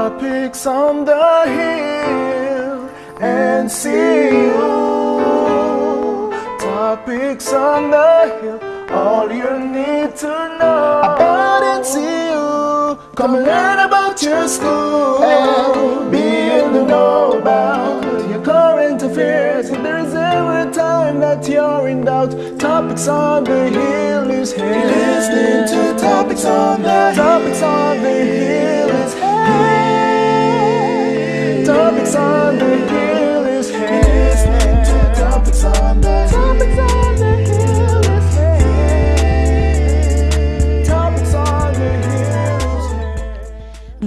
Topics on the hill and see you. Topics on the hill, all you need to know about NCU. Come and learn about your school. and Be in the know about your current affairs. If there's ever a time that you're in doubt, Topics on the Hill is here. You're listening to Topics on the Topics on the Hill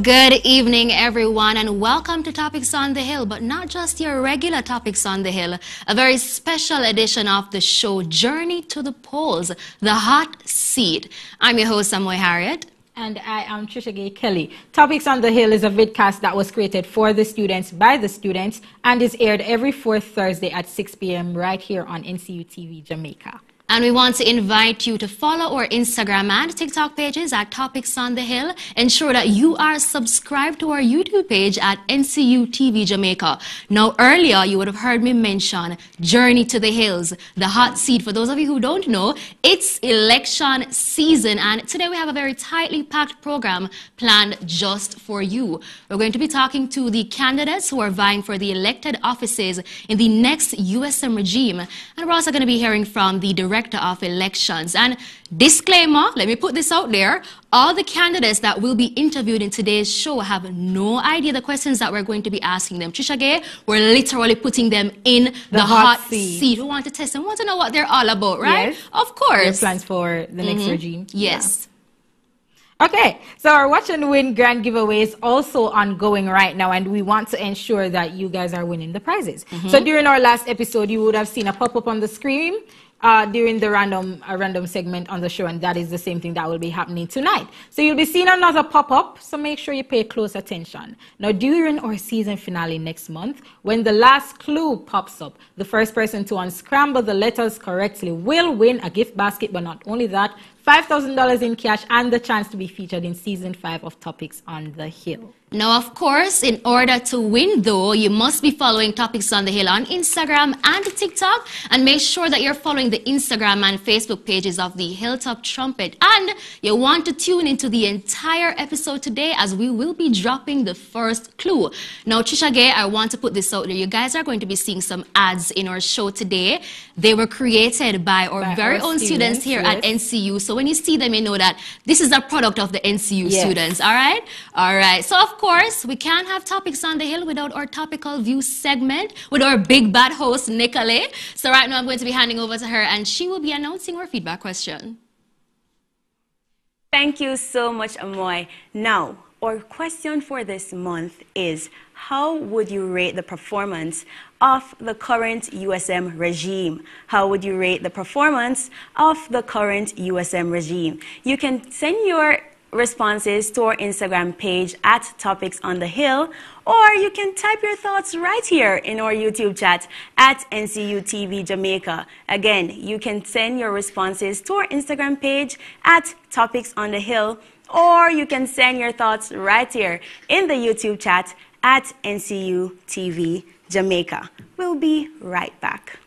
Good evening, everyone, and welcome to Topics on the Hill, but not just your regular Topics on the Hill, a very special edition of the show, Journey to the Polls, the hot seat. I'm your host, Samoy Harriet. And I am Trisha Gay Kelly. Topics on the Hill is a vidcast that was created for the students by the students and is aired every fourth Thursday at 6 p.m. right here on NCU TV Jamaica. And we want to invite you to follow our Instagram and TikTok pages at Topics on the Hill. Ensure that you are subscribed to our YouTube page at NCU TV Jamaica. Now, earlier you would have heard me mention Journey to the Hills, the hot seat. For those of you who don't know, it's election season, and today we have a very tightly packed program planned just for you. We're going to be talking to the candidates who are vying for the elected offices in the next USM regime, and we're also going to be hearing from the Director of Elections. And disclaimer, let me put this out there. All the candidates that will be interviewed in today's show have no idea the questions that we're going to be asking them. Trisha Gay, we're literally putting them in the, hot hot, seat. seat. We want to test them, we want to know what they're all about, right? Yes. Of Your course. plans for the next mm-hmm. regime? Yes. Yeah. Okay, so our Watch and Win grand giveaway is also ongoing right now, and we want to ensure that you guys are winning the prizes. Mm-hmm. So during our last episode, you would have seen a pop up on the screen. Uh, during the random uh, random segment on the show, and that is the same thing that will be happening tonight. So you'll be seeing another pop up. So make sure you pay close attention. Now, during our season finale next month, when the last clue pops up, the first person to unscramble the letters correctly will win a gift basket. But not only that, five thousand dollars in cash and the chance to be featured in season five of Topics on the Hill. Now, of course, in order to win, though, you must be following Topics on the Hill on Instagram and TikTok, and make sure that you're following the Instagram and Facebook pages of the Hilltop Trumpet. And you want to tune into the entire episode today, as we will be dropping the first clue. Now, Trisha Gay, I want to put this out there. You guys are going to be seeing some ads in our show today. They were created by our By very our own students, students, here at. NCU. So when you see them, you know that this is a product of the NCU Yes. students. All right? All right. So, of course, we can't have topics on the hill without our topical view segment with our big bad host, Nicolay. So, right now, I'm going to be handing over to her, and she will be announcing our feedback question. Thank you so much, Amoy. Now, our question for this month is How would you rate the performance of the current USM regime? How would you rate the performance of the current USM regime? You can send your responses to our Instagram page at Topics on the Hill, or you can type your thoughts right here in our YouTube chat at NCU TV Jamaica. Again, you can send your responses to our Instagram page at Topics on the Hill, or you can send your thoughts right here in the YouTube chat at NCU TV Jamaica. We'll be right back.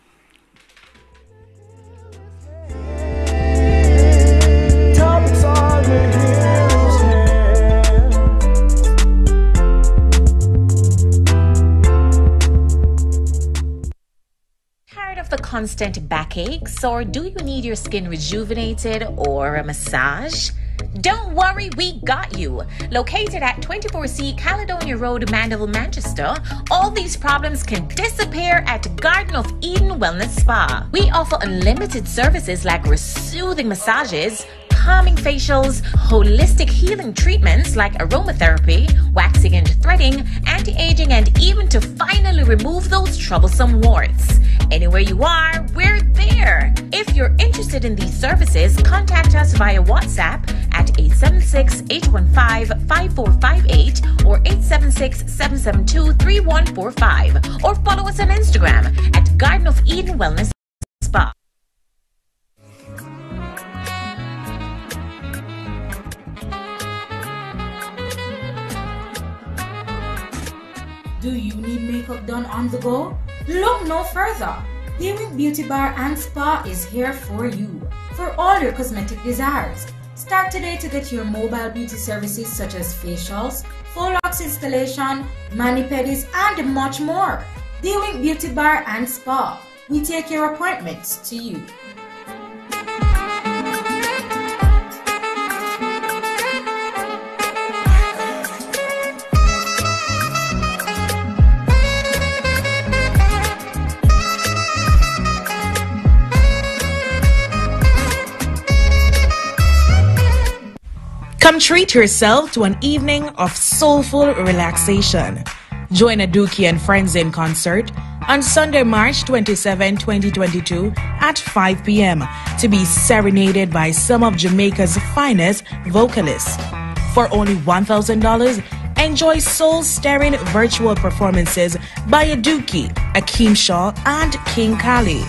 The constant backaches, or do you need your skin rejuvenated or a massage? Don't worry, we got you. Located at 24C Caledonia Road, Mandeville, Manchester, all these problems can disappear at Garden of Eden Wellness Spa. We offer unlimited services like soothing massages, calming facials, holistic healing treatments like aromatherapy, waxing and threading, anti aging, and even to finally remove those troublesome warts. Anywhere you are, we're there. If you're interested in these services, contact us via WhatsApp at 876 815 5458 or 876 772 3145 or follow us on Instagram at Garden of Eden Wellness Spa. Do you need makeup done on the go? Look no further. Dewing Beauty Bar and Spa is here for you for all your cosmetic desires. Start today to get your mobile beauty services such as facials, locks installation, mani pedis, and much more. Dewing Beauty Bar and Spa. We take your appointments to you. Come treat yourself to an evening of soulful relaxation. Join a Aduki and Friends in concert on Sunday, March 27, 2022 at 5 p.m. to be serenaded by some of Jamaica's finest vocalists. For only $1,000, enjoy soul-stirring virtual performances by a Aduki, Akeem Shaw, and King Kali.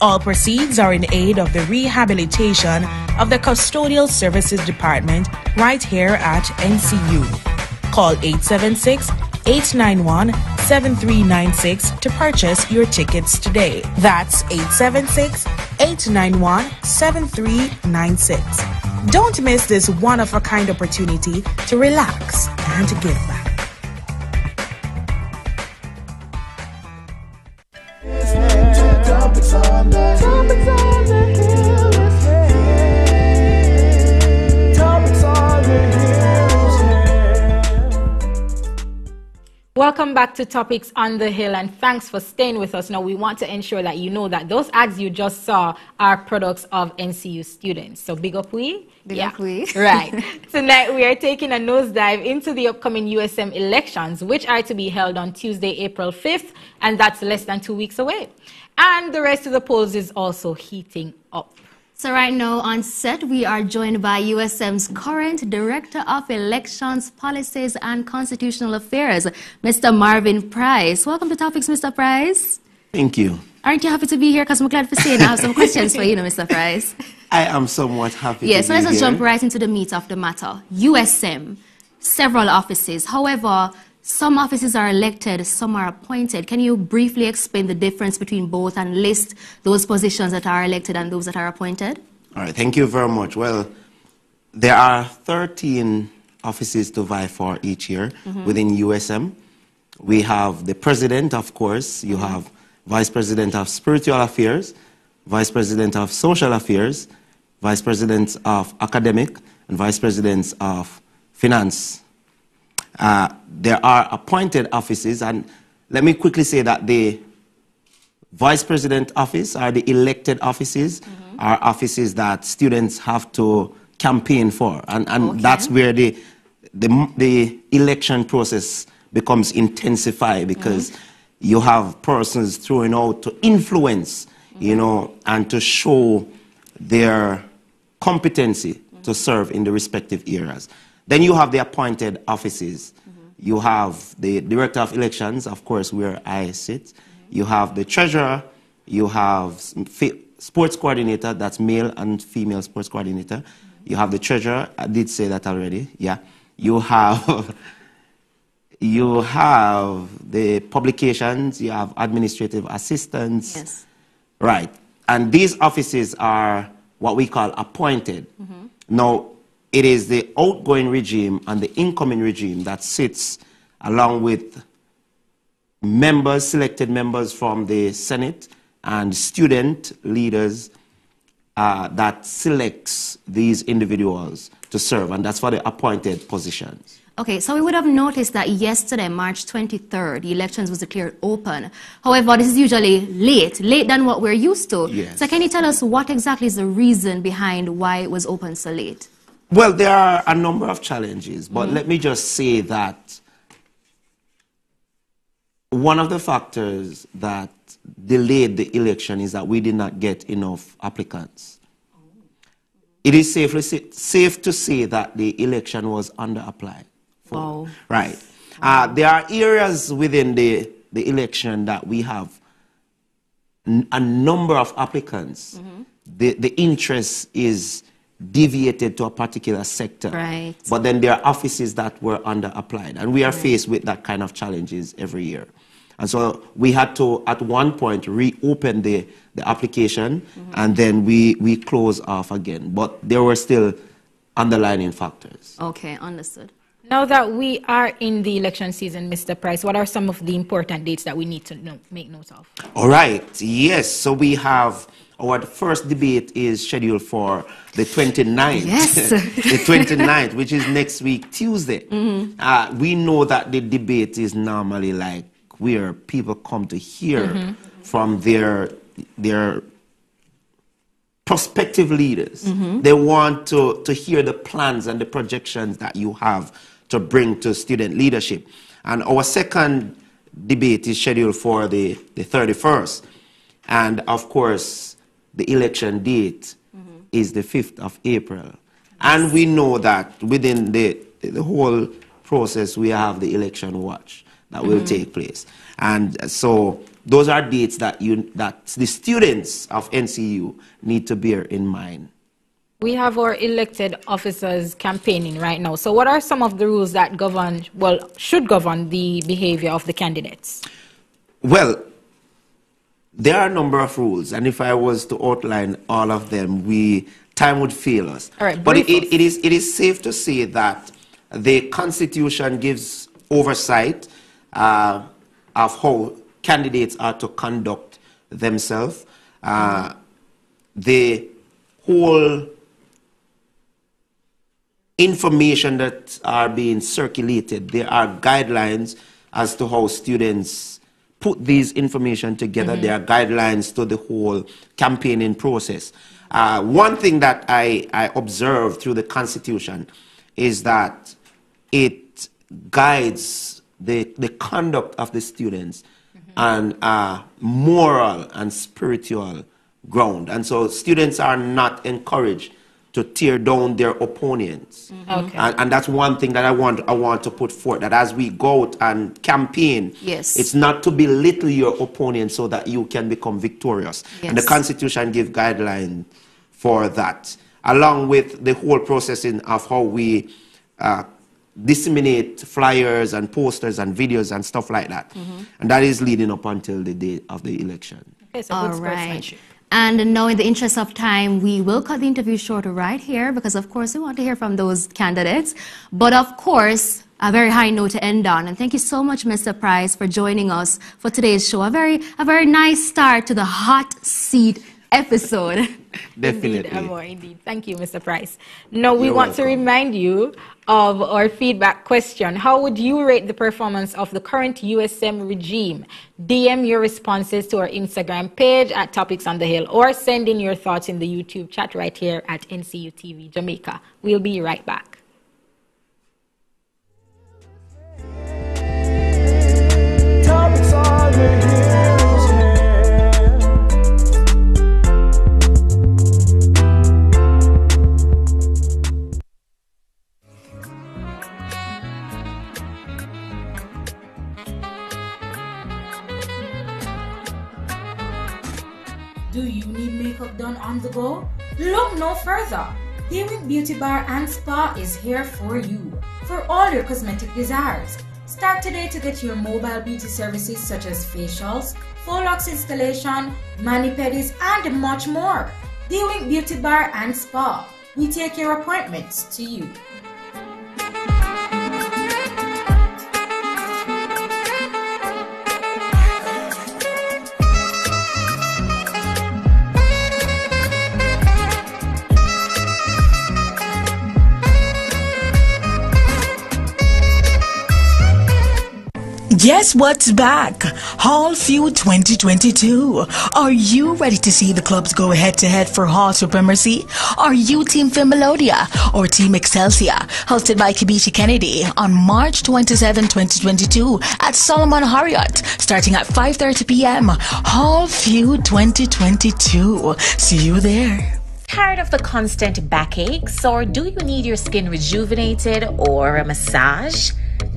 All proceeds are in aid of the rehabilitation of the Custodial Services Department right here at NCU. Call 876 891 7396 to purchase your tickets today. That's 876 891 7396. Don't miss this one of a kind opportunity to relax and give back. Welcome back to Topics on the Hill and thanks for staying with us. Now, we want to ensure that you know that those ads you just saw are products of NCU students. So, big up we. Big up we. right. Tonight, we are taking a nosedive into the upcoming USM elections, which are to be held on Tuesday, April 5th, and that's less than two weeks away. And the rest of the polls is also heating up. So right now on set, we are joined by USM's current Director of Elections, Policies and Constitutional Affairs, Mr. Marvin Price. Welcome to Topics, Mr. Price. Thank you. Aren't you happy to be here? Because I'm glad for seeing I have some questions for you, know, Mr. Price. I am somewhat happy. yeah, so let's just jump right into the meat of the matter. USM, several offices. However, some offices are elected, some are appointed. Can you briefly explain the difference between both and list those positions that are elected and those that are appointed? All right, thank you very much. Well, there are 13 offices to vie for each year Mm-hmm. within USM. We have the president, of course, you Mm-hmm. have vice president of spiritual affairs, vice president of social affairs, vice president of academic, and vice president of finance. Uh, there are appointed offices, and let me quickly say that the vice president office are the elected offices, mm-hmm. are offices that students have to campaign for, and, and Okay. that's where the, the the election process becomes intensified because mm-hmm. you have persons throwing out to influence, mm-hmm. you know, and to show their competency to serve in the respective areas. Then you have the appointed offices. You have the director of elections, of course, where I sit. You have the treasurer. You have sports coordinator, that's male and female sports coordinator. You have the treasurer. I did say that already. Yeah. You have you have the publications. You have administrative assistants. Yes. Right. And these offices are what we call appointed. Mm-hmm. Now, it is the outgoing regime and the incoming regime that sits along with members, selected members from the Senate and student leaders uh, that selects these individuals to serve, and that's for the appointed positions. Okay, so we would have noticed that yesterday, March 23rd, the elections was declared open. However, this is usually late, late than what we're used to. Yes. So can you tell us what exactly is the reason behind why it was open so late? Well, there are a number of challenges, but let me just say that one of the factors that delayed the election is that we did not get enough applicants. It is safely, sa- safe to say that the election was under-applied. for. Wow. Right. Uh, there are areas within the, the election that we have n- a number of applicants. The, the interest is deviated to a particular sector. Right. But then there are offices that were under applied, and we are faced with that kind of challenges every year. And so we had to, at one point, reopen the, the application, mm-hmm. and then we, we close off again. But there were still underlying factors. Okay, understood. Now that we are in the election season, Mr. Price, what are some of the important dates that we need to know, make note of? All right, yes. So we have our first debate is scheduled for the 29th. Yes. the 29th, which is next week, Tuesday. Mm-hmm. Uh, we know that the debate is normally like where people come to hear mm-hmm. from their, their prospective leaders. Mm-hmm. They want to, to hear the plans and the projections that you have to bring to student leadership. And our second debate is scheduled for the, the 31st. And of course, the election date mm-hmm. is the 5th of April. And we know that within the, the whole process, we have the election watch that will mm-hmm. take place. And so those are dates that, you, that the students of NCU need to bear in mind. We have our elected officers campaigning right now. So, what are some of the rules that govern, well, should govern the behavior of the candidates? Well, there are a number of rules, and if I was to outline all of them, we time would fail us. All right, but it, it, it is it is safe to say that the Constitution gives oversight uh, of how candidates are to conduct themselves. Uh, the whole information that are being circulated. There are guidelines as to how students put these information together. There are guidelines to the whole campaigning process. Uh, one thing that I, I observed through the Constitution is that it guides the, the conduct of the students on a moral and spiritual ground. And so students are not encouraged to tear down their opponents. Okay. And, and that's one thing that I want, I want to put forth that as we go out and campaign, Yes. it's not to belittle your opponent so that you can become victorious. And the Constitution gives guidelines for that, along with the whole processing of how we uh, disseminate flyers and posters and videos and stuff like that. Mm-hmm. And that is leading up until the day of the election. Okay, so All good right. And now, in the interest of time, we will cut the interview short right here because, of course, we want to hear from those candidates. But, of course, a very high note to end on. And thank you so much, Mr. Price, for joining us for today's show. A very, a very nice start to the hot seat episode. Definitely. Indeed, Amoy, indeed. Thank you, Mr. Price. Now, we You're want to remind you of our feedback question. How would you rate the performance of the current USM regime? DM your responses to our Instagram page at Topics on the Hill or send in your thoughts in the YouTube chat right here at NCU TV Jamaica. We'll be right back. Topics on the hills, makeup done on the go? Look no further. Hearing Beauty Bar and Spa is here for you for all your cosmetic desires. Start today to get your mobile beauty services such as facials, locks installation, mani pedis, and much more. Healing Beauty Bar and Spa. We take your appointments to you. Guess what's back? Hall Feud 2022. Are you ready to see the clubs go head to head for Hall supremacy? Are you Team Melodia or Team Excelsior? Hosted by Kibishi Kennedy on March 27, 2022 at Solomon Harriot, starting at 5:30 p.m. Hall Feud 2022. See you there. Tired of the constant backaches, or do you need your skin rejuvenated or a massage?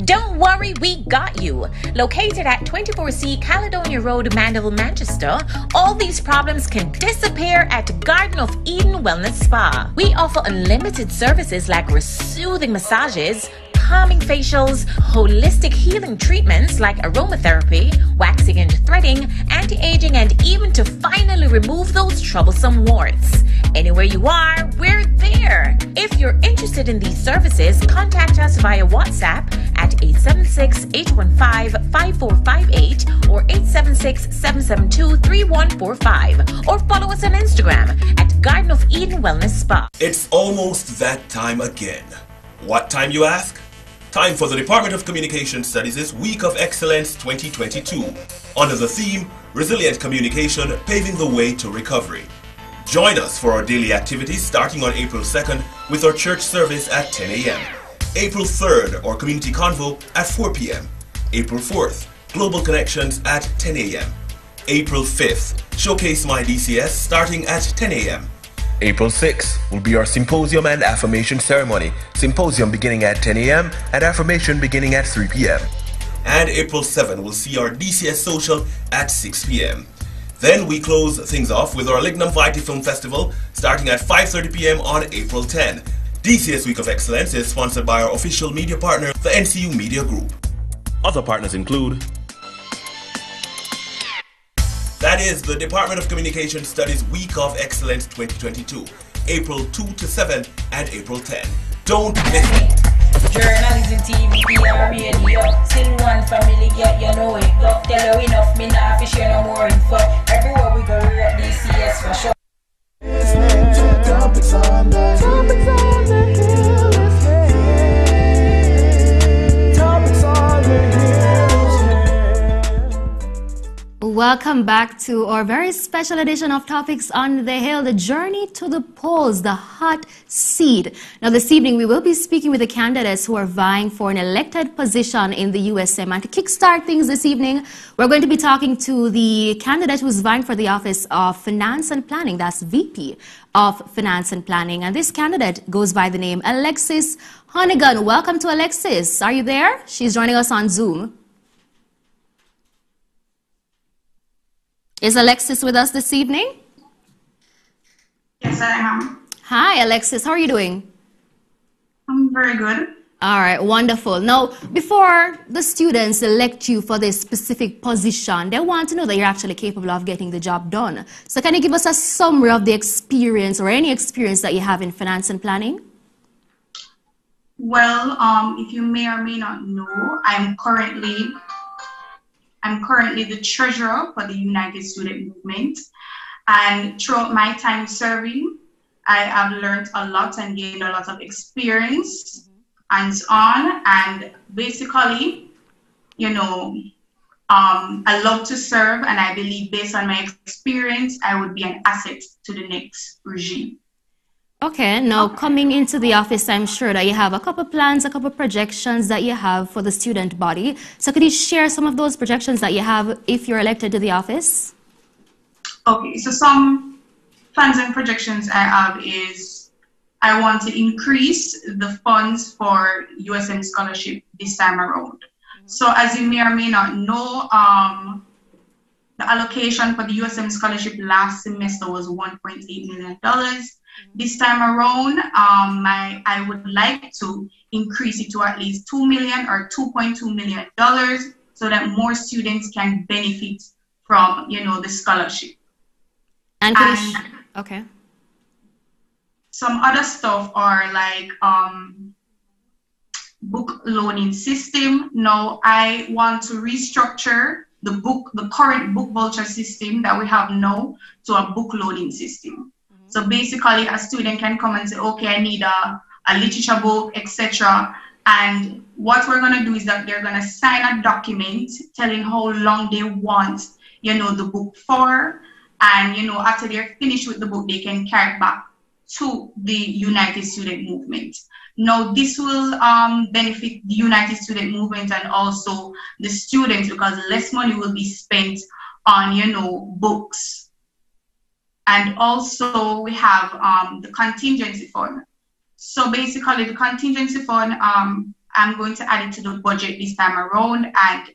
Don't worry, we got you. Located at 24C Caledonia Road, Mandeville, Manchester, all these problems can disappear at Garden of Eden Wellness Spa. We offer unlimited services like soothing massages, calming facials, holistic healing treatments like aromatherapy, waxing and threading, anti aging, and even to finally remove those troublesome warts. Anywhere you are, we're there. If you're interested in these services, contact us via WhatsApp at 876 815 5458 or 876 772 3145 or follow us on Instagram at Garden of Eden Wellness Spa. It's almost that time again. What time, you ask? Time for the Department of Communication Studies' Week of Excellence 2022 under the theme Resilient Communication Paving the Way to Recovery. Join us for our daily activities starting on April 2nd with our church service at 10 a.m. April 3rd, our community convo at 4 p.m. April 4th, Global Connections at 10 a.m. April 5th, Showcase My DCS starting at 10 a.m. April 6th will be our symposium and affirmation ceremony. Symposium beginning at 10 a.m. and affirmation beginning at 3 p.m. And April 7 will see our DCS social at 6 p.m. Then we close things off with our Lignum Vitae Film Festival starting at 5.30 p.m. on April 10. DCS Week of Excellence is sponsored by our official media partner, the NCU Media Group. Other partners include that is the Department of Communication Studies Week of Excellence 2022, April 2 to 7 and April 10. Don't miss it. Journalism, TV, PR, radio Still one family, get you know it Don't tell her enough, me nah fish you no more info Everywhere we go, we rep DCS for sure Topics on the Welcome back to our very special edition of Topics on the Hill, the journey to the polls, the hot seat. Now, this evening we will be speaking with the candidates who are vying for an elected position in the USM. And to kickstart things this evening, we're going to be talking to the candidate who's vying for the office of Finance and Planning. That's VP of Finance and Planning. And this candidate goes by the name Alexis Honeyghan. Welcome to Alexis. Are you there? She's joining us on Zoom. Is Alexis with us this evening? Yes, I am. Hi, Alexis. How are you doing? I'm very good. All right, wonderful. Now, before the students elect you for this specific position, they want to know that you're actually capable of getting the job done. So, can you give us a summary of the experience or any experience that you have in finance and planning? Well, um, if you may or may not know, I'm currently I'm currently the treasurer for the United Student Movement. And throughout my time serving, I have learned a lot and gained a lot of experience and so on. And basically, you know, um, I love to serve, and I believe based on my experience, I would be an asset to the next regime. Okay, now coming into the office, I'm sure that you have a couple plans, a couple projections that you have for the student body. So could you share some of those projections that you have if you're elected to the office? Okay, so some plans and projections I have is I want to increase the funds for USM scholarship this time around. Mm-hmm. So as you may or may not know, um, the allocation for the USM scholarship last semester was $1.8 million. This time around, um, my, I would like to increase it to at least 2 million or $2.2 million so that more students can benefit from, you know, the scholarship. And, and okay. Some other stuff are like um, book loaning system. Now I want to restructure the book, the current book voucher system that we have now to a book loaning system. So basically, a student can come and say, okay, I need a, a literature book, etc. And what we're going to do is that they're going to sign a document telling how long they want, you know, the book for. And, you know, after they're finished with the book, they can carry it back to the United Student Movement. Now, this will um, benefit the United Student Movement and also the students because less money will be spent on, you know, books and also we have um, the contingency fund. So basically the contingency fund, um, I'm going to add it to the budget this time around. And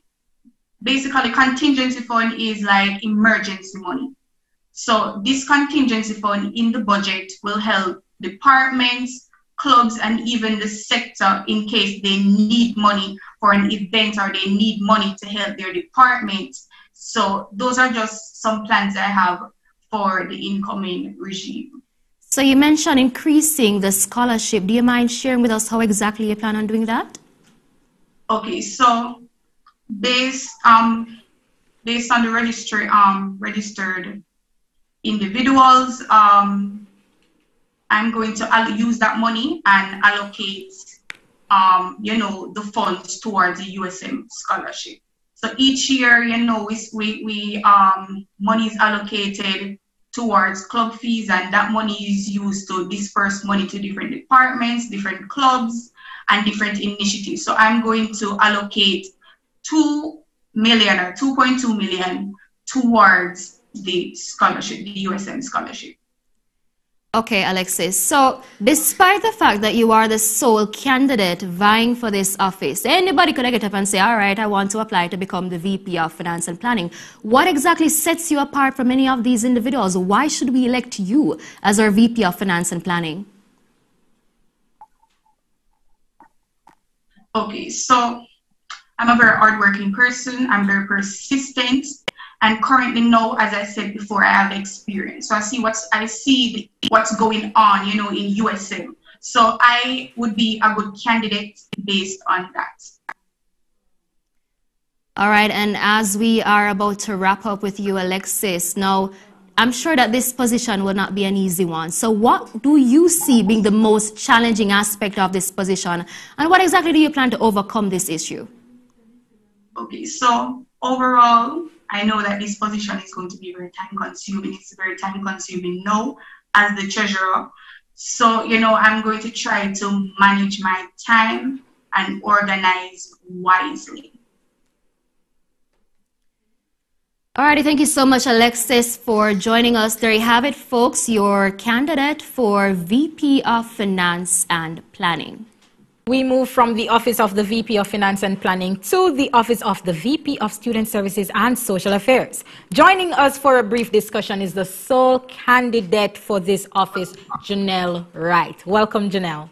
basically, contingency fund is like emergency money. So this contingency fund in the budget will help departments, clubs, and even the sector in case they need money for an event or they need money to help their departments. So those are just some plans I have for the incoming regime. So you mentioned increasing the scholarship. Do you mind sharing with us how exactly you plan on doing that? Okay, so based um based on the register um registered individuals, um I'm going to use that money and allocate um you know the funds towards the USM scholarship. So each year, you know, we we, we um money is allocated towards club fees and that money is used to disperse money to different departments, different clubs, and different initiatives. So I'm going to allocate 2 million or 2.2 million towards the scholarship, the USM scholarship. Okay, Alexis. So, despite the fact that you are the sole candidate vying for this office, anybody could get up and say, All right, I want to apply to become the VP of Finance and Planning. What exactly sets you apart from any of these individuals? Why should we elect you as our VP of Finance and Planning? Okay, so I'm a very hardworking person, I'm very persistent and currently now as i said before i have experience. So i see what's i see what's going on you know in usm so i would be a good candidate based on that. All right and as we are about to wrap up with you alexis now i'm sure that this position will not be an easy one. So what do you see being the most challenging aspect of this position? And what exactly do you plan to overcome this issue? Okay so overall I know that this position is going to be very time consuming. It's very time consuming now as the treasurer. So, you know, I'm going to try to manage my time and organize wisely. Alrighty, thank you so much, Alexis, for joining us. There you have it, folks, your candidate for VP of Finance and Planning. We move from the Office of the VP of Finance and Planning to the Office of the VP of Student Services and Social Affairs. Joining us for a brief discussion is the sole candidate for this office, Janelle Wright. Welcome, Janelle.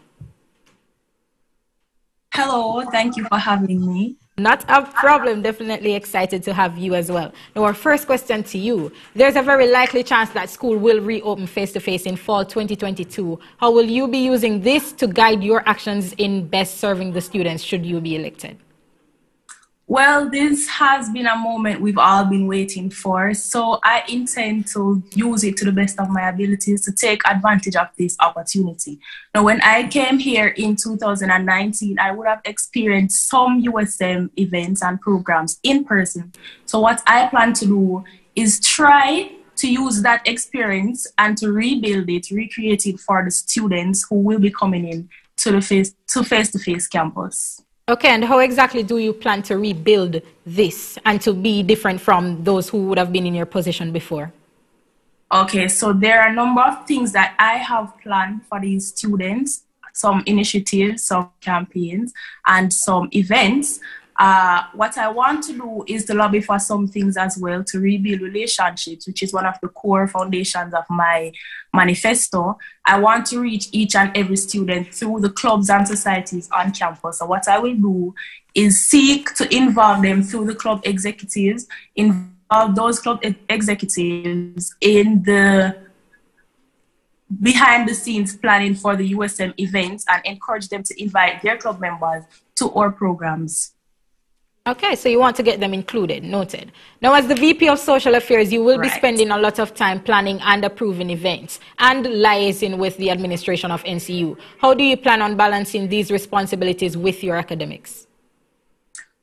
Hello, thank you for having me. Not a problem. Definitely excited to have you as well. Now, our first question to you. There's a very likely chance that school will reopen face to face in fall 2022. How will you be using this to guide your actions in best serving the students should you be elected? Well, this has been a moment we've all been waiting for. So I intend to use it to the best of my abilities to take advantage of this opportunity. Now, when I came here in 2019, I would have experienced some USM events and programs in person. So what I plan to do is try to use that experience and to rebuild it, recreate it for the students who will be coming in to the face to face-to-face campus. Okay, and how exactly do you plan to rebuild this and to be different from those who would have been in your position before? Okay, so there are a number of things that I have planned for these students, some initiatives, some campaigns, and some events. Uh, what I want to do is to lobby for some things as well to rebuild relationships, which is one of the core foundations of my manifesto. I want to reach each and every student through the clubs and societies on campus. So, what I will do is seek to involve them through the club executives, involve those club executives in the behind the scenes planning for the USM events and encourage them to invite their club members to our programs. Okay, so you want to get them included, noted. Now, as the VP of Social Affairs, you will right. be spending a lot of time planning and approving events and liaising with the administration of NCU. How do you plan on balancing these responsibilities with your academics?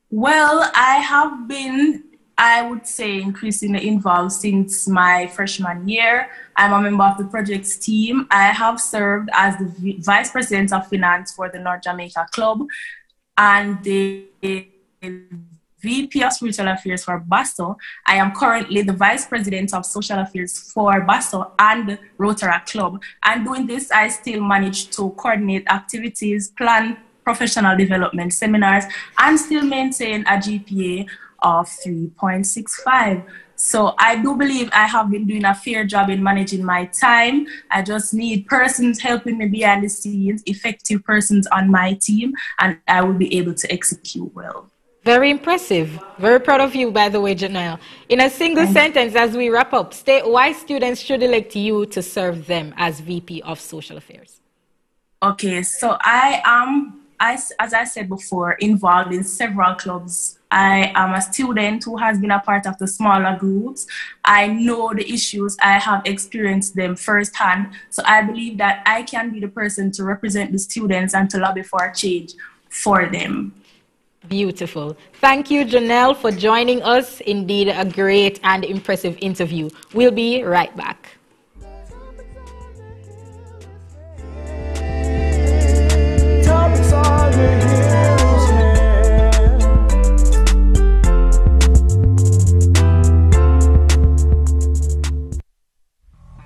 Well, I have been, I would say, increasingly involved since my freshman year. I'm a member of the projects team. I have served as the Vice President of Finance for the North Jamaica Club and the VP of Spiritual Affairs for BASO. I am currently the Vice President of Social Affairs for BASO and Rotary Club. And doing this, I still manage to coordinate activities, plan professional development seminars and still maintain a GPA of 3.65. So I do believe I have been doing a fair job in managing my time. I just need persons helping me behind the scenes, effective persons on my team, and I will be able to execute well. Very impressive. Very proud of you, by the way, Janelle. In a single sentence, as we wrap up, state why students should elect you to serve them as VP of Social Affairs. Okay, so I am, as, as I said before, involved in several clubs. I am a student who has been a part of the smaller groups. I know the issues, I have experienced them firsthand. So I believe that I can be the person to represent the students and to lobby for a change for them. Beautiful. Thank you, Janelle, for joining us. Indeed, a great and impressive interview. We'll be right back.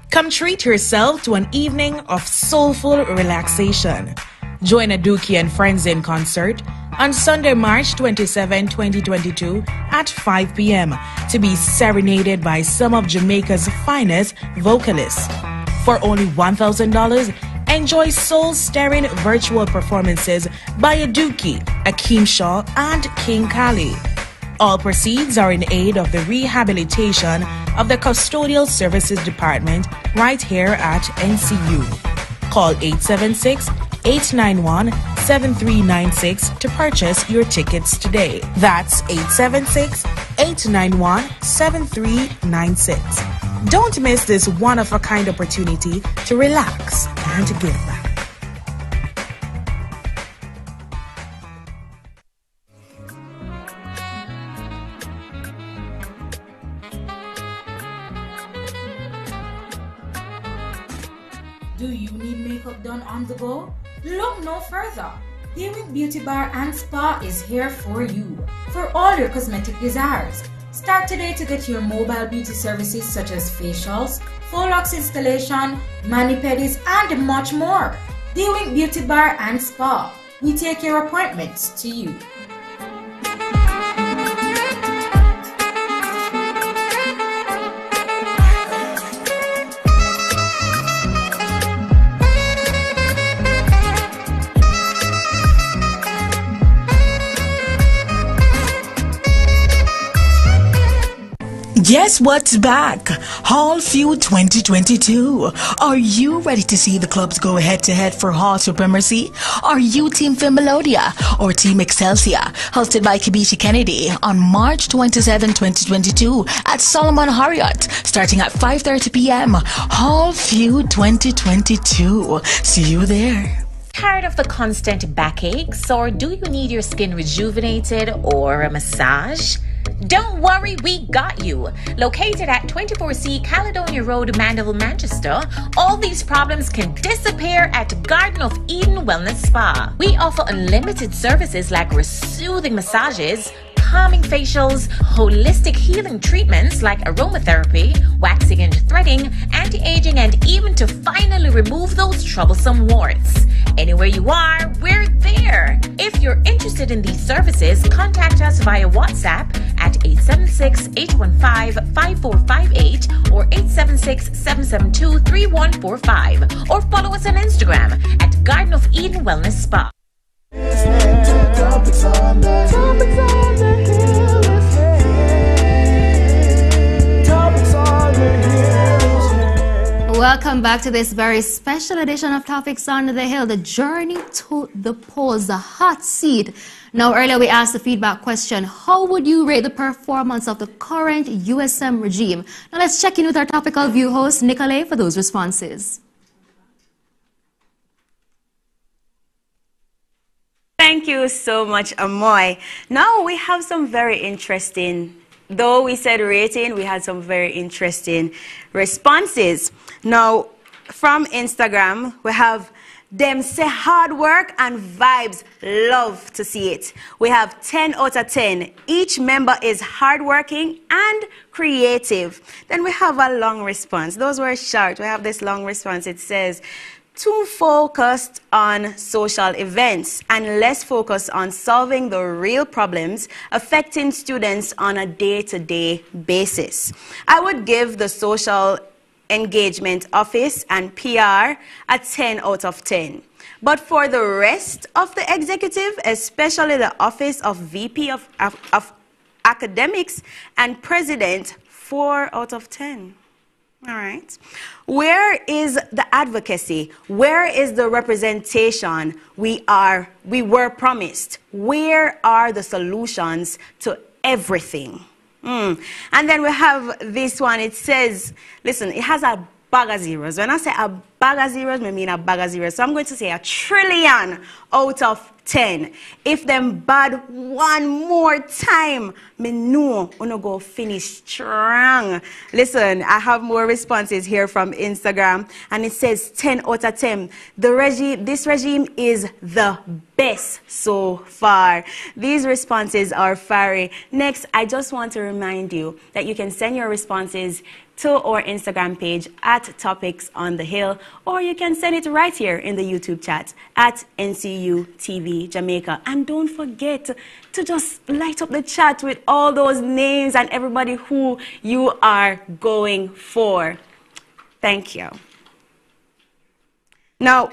Come treat yourself to an evening of soulful relaxation. Join Aduki and Friends in concert on Sunday, March 27, 2022 at 5 p.m. to be serenaded by some of Jamaica's finest vocalists. For only $1,000, enjoy soul-stirring virtual performances by Aduki, Akeem Shaw, and King Kali. All proceeds are in aid of the rehabilitation of the Custodial Services Department right here at NCU. Call 876 891 7396 to purchase your tickets today. That's 876 891 7396. Don't miss this one of a kind opportunity to relax and give back. Do you need makeup done on the go? Look no further. Healing Beauty Bar and Spa is here for you for all your cosmetic desires. Start today to get your mobile beauty services such as facials, locks installation, mani pedis, and much more. Dewink Beauty Bar and Spa. We take your appointments to you. Guess what's back? Hall Feud 2022. Are you ready to see the clubs go head to head for Hall supremacy? Are you Team Melodia or Team Excelsior? Hosted by Kibishi Kennedy on March 27, 2022 at Solomon Harriot, starting at 5:30 p.m. Hall Feud 2022. See you there. Tired of the constant backaches, or do you need your skin rejuvenated or a massage? Don't worry, we got you. Located at 24C Caledonia Road, Mandeville, Manchester, all these problems can disappear at Garden of Eden Wellness Spa. We offer unlimited services like soothing massages, calming facials, holistic healing treatments like aromatherapy, waxing and threading, anti aging, and even to finally remove those troublesome warts. Anywhere you are, we're there. If you're interested in these services, contact us via WhatsApp at 876 815 5458 or 876 772 3145 or follow us on Instagram at Garden of Eden Wellness Spa. Topics Welcome back to this very special edition of Topics on the Hill, the journey to the polls, the hot seat. Now, earlier we asked the feedback question, how would you rate the performance of the current USM regime? Now let's check in with our topical view host, Nicolay, for those responses. Thank you so much, Amoy. Now we have some very interesting, though we said rating, we had some very interesting responses. Now, from Instagram, we have them say hard work and vibes. Love to see it. We have 10 out of 10. Each member is hardworking and creative. Then we have a long response. Those were short. We have this long response. It says, too focused on social events and less focused on solving the real problems affecting students on a day to day basis. I would give the social engagement office and PR a 10 out of 10. But for the rest of the executive, especially the office of VP of, of, of academics and president, 4 out of 10. All right. Where is the advocacy? Where is the representation we are we were promised? Where are the solutions to everything? Mm. And then we have this one. It says, listen, it has a bag of zeros. When I say a bag of zeros, I mean a bag of zeros. So I'm going to say a trillion out of 10. If them bad one more time, me know gonna go finish strong. Listen, I have more responses here from Instagram and it says 10 out of 10. The regime, this regime is the best so far. These responses are fiery. Next, I just want to remind you that you can send your responses to our Instagram page at Topics on the Hill, or you can send it right here in the YouTube chat at NCU TV Jamaica. And don't forget to just light up the chat with all those names and everybody who you are going for. Thank you. Now,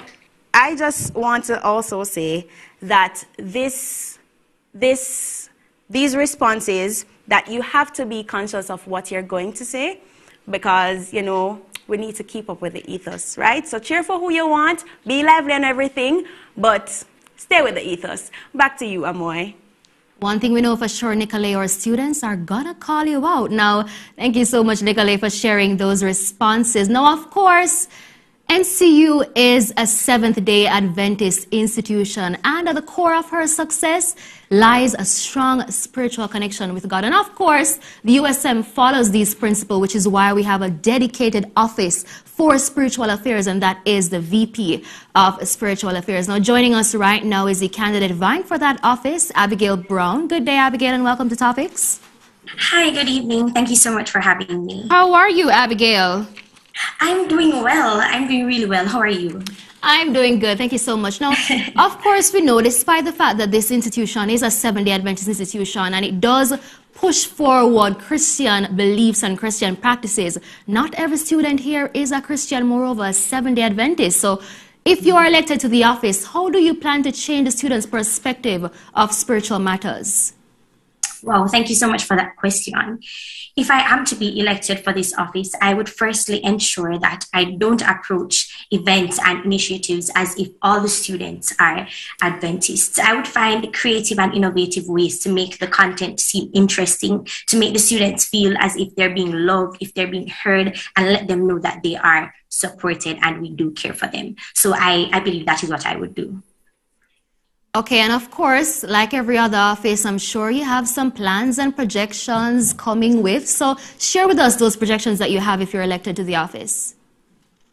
I just want to also say that this, this, these responses, that you have to be conscious of what you're going to say because, you know, we need to keep up with the ethos, right? So cheer for who you want, be lively and everything, but stay with the ethos. Back to you, Amoy. One thing we know for sure, Nicolay, our students are gonna call you out. Now, thank you so much, Nicolay, for sharing those responses. Now, of course, NCU is a Seventh day Adventist institution, and at the core of her success lies a strong spiritual connection with God. And of course, the USM follows these principles, which is why we have a dedicated office for spiritual affairs, and that is the VP of Spiritual Affairs. Now, joining us right now is the candidate vying for that office, Abigail Brown. Good day, Abigail, and welcome to Topics. Hi, good evening. Thank you so much for having me. How are you, Abigail? I'm doing well. I'm doing really well. How are you? I'm doing good. Thank you so much. Now, of course, we know, despite the fact that this institution is a Seventh day Adventist institution and it does push forward Christian beliefs and Christian practices, not every student here is a Christian, moreover, a Seventh day Adventist. So, if you are elected to the office, how do you plan to change the students' perspective of spiritual matters? Well, thank you so much for that question. If I am to be elected for this office, I would firstly ensure that I don't approach events and initiatives as if all the students are Adventists. I would find creative and innovative ways to make the content seem interesting, to make the students feel as if they're being loved, if they're being heard, and let them know that they are supported and we do care for them. So I, I believe that is what I would do. Okay, and of course, like every other office, I'm sure you have some plans and projections coming with. So share with us those projections that you have if you're elected to the office.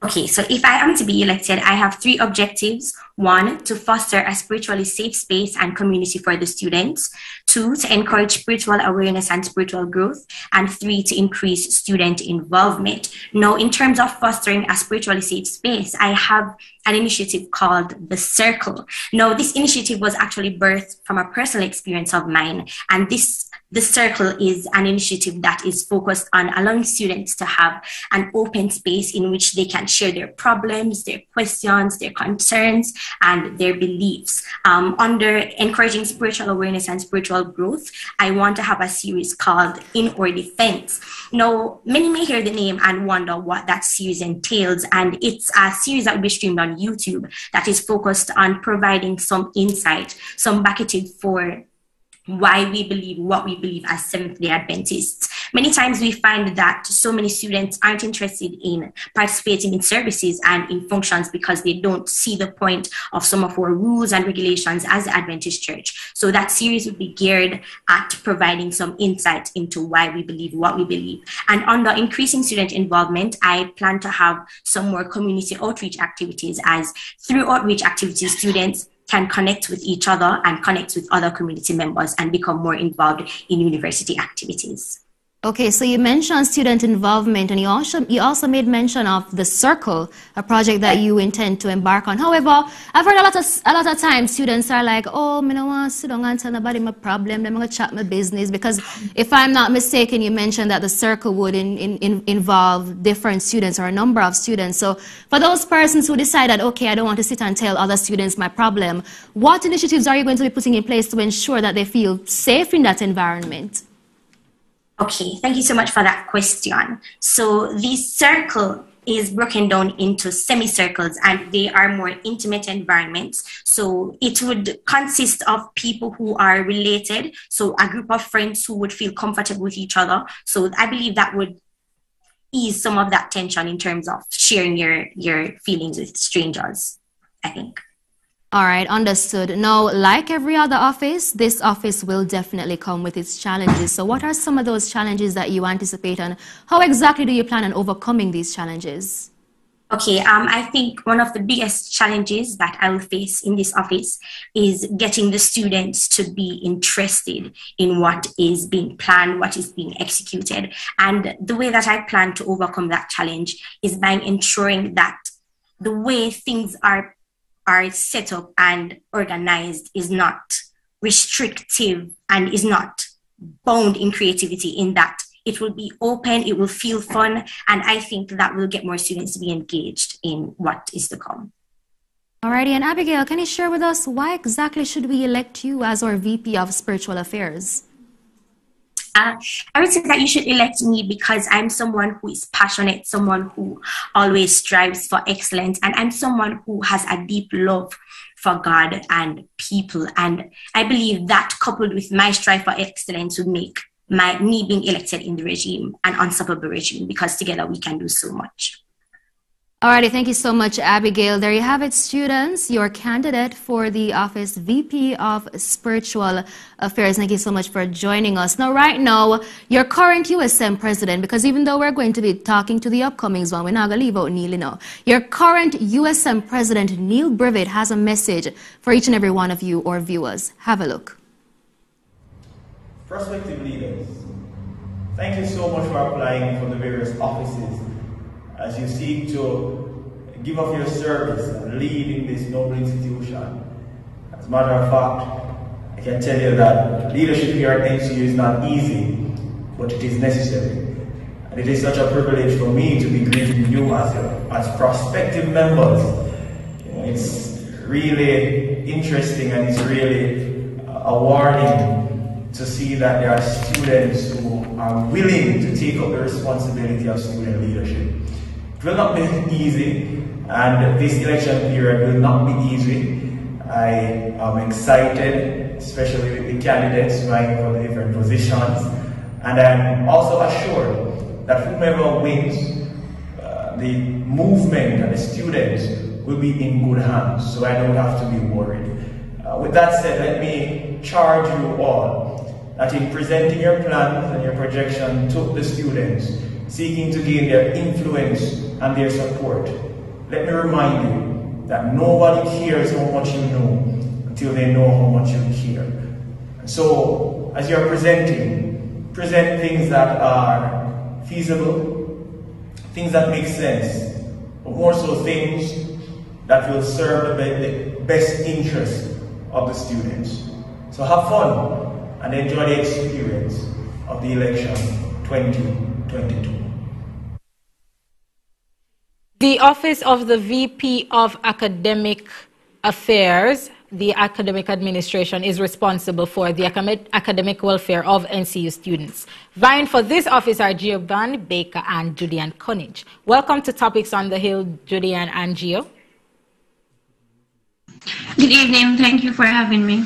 Okay, so if I am to be elected, I have three objectives. One, to foster a spiritually safe space and community for the students. Two, to encourage spiritual awareness and spiritual growth. And three, to increase student involvement. Now, in terms of fostering a spiritually safe space, I have an initiative called The Circle. Now, this initiative was actually birthed from a personal experience of mine. And this the Circle is an initiative that is focused on allowing students to have an open space in which they can share their problems, their questions, their concerns, and their beliefs. Um, under encouraging spiritual awareness and spiritual growth, I want to have a series called In Our Defense. Now, many may hear the name and wonder what that series entails, and it's a series that will be streamed on YouTube that is focused on providing some insight, some bucketed for why we believe what we believe as Seventh day Adventists. Many times we find that so many students aren't interested in participating in services and in functions because they don't see the point of some of our rules and regulations as the Adventist Church. So that series would be geared at providing some insight into why we believe what we believe. And under increasing student involvement, I plan to have some more community outreach activities as through outreach activities, students can connect with each other and connect with other community members and become more involved in university activities. Okay, so you mentioned student involvement, and you also you also made mention of the circle, a project that you intend to embark on. However, I've heard a lot of a lot of times students are like, "Oh, me no want to sit down and tell nobody my problem. I'm gonna chat my business." Because if I'm not mistaken, you mentioned that the circle would in, in, in involve different students or a number of students. So, for those persons who decide that, okay, I don't want to sit and tell other students my problem, what initiatives are you going to be putting in place to ensure that they feel safe in that environment? Okay, thank you so much for that question. So the circle is broken down into semicircles and they are more intimate environments. So it would consist of people who are related. So a group of friends who would feel comfortable with each other. So I believe that would ease some of that tension in terms of sharing your, your feelings with strangers, I think. All right, understood. Now, like every other office, this office will definitely come with its challenges. So, what are some of those challenges that you anticipate, and how exactly do you plan on overcoming these challenges? Okay, um, I think one of the biggest challenges that I will face in this office is getting the students to be interested in what is being planned, what is being executed. And the way that I plan to overcome that challenge is by ensuring that the way things are are set up and organized is not restrictive and is not bound in creativity in that it will be open, it will feel fun, and I think that will get more students to be engaged in what is to come. Alrighty, and Abigail, can you share with us why exactly should we elect you as our VP of Spiritual Affairs? Uh, I would say that you should elect me because I'm someone who is passionate, someone who always strives for excellence, and I'm someone who has a deep love for God and people. And I believe that coupled with my strive for excellence would make my me being elected in the regime an unstoppable regime because together we can do so much. Alrighty, thank you so much, Abigail. There you have it, students. Your candidate for the office VP of Spiritual Affairs. Thank you so much for joining us. Now, right now, your current USM president, because even though we're going to be talking to the upcomings one, we're not going to leave out Neil, you know. Your current USM president, Neil Brevet, has a message for each and every one of you or viewers. Have a look. Prospective leaders, thank you so much for applying for the various offices as you seek to give of your service and lead in this noble institution. As a matter of fact, I can tell you that leadership here at NCU is not easy, but it is necessary. And it is such a privilege for me to be greeting you as, as prospective members. It's really interesting and it's really uh, a warning to see that there are students who are willing to take up the responsibility of student leadership. It will not be easy, and this election period will not be easy. I am excited, especially with the candidates vying for the different positions, and I'm also assured that whomever wins, uh, the movement and the students will be in good hands, so I don't have to be worried. Uh, with that said, let me charge you all that in presenting your plans and your projection to the students, seeking to gain their influence and their support. Let me remind you that nobody cares how much you know until they know how much you care. So, as you're presenting, present things that are feasible, things that make sense, but more so things that will serve the best interest of the students. So have fun and enjoy the experience of the election 2022. The Office of the VP of Academic Affairs, the academic administration, is responsible for the academic welfare of NCU students. Vying for this office are Gio Giovanni Baker and Julian Conage. Welcome to Topics on the Hill, Julian and Gio. Good evening. Thank you for having me.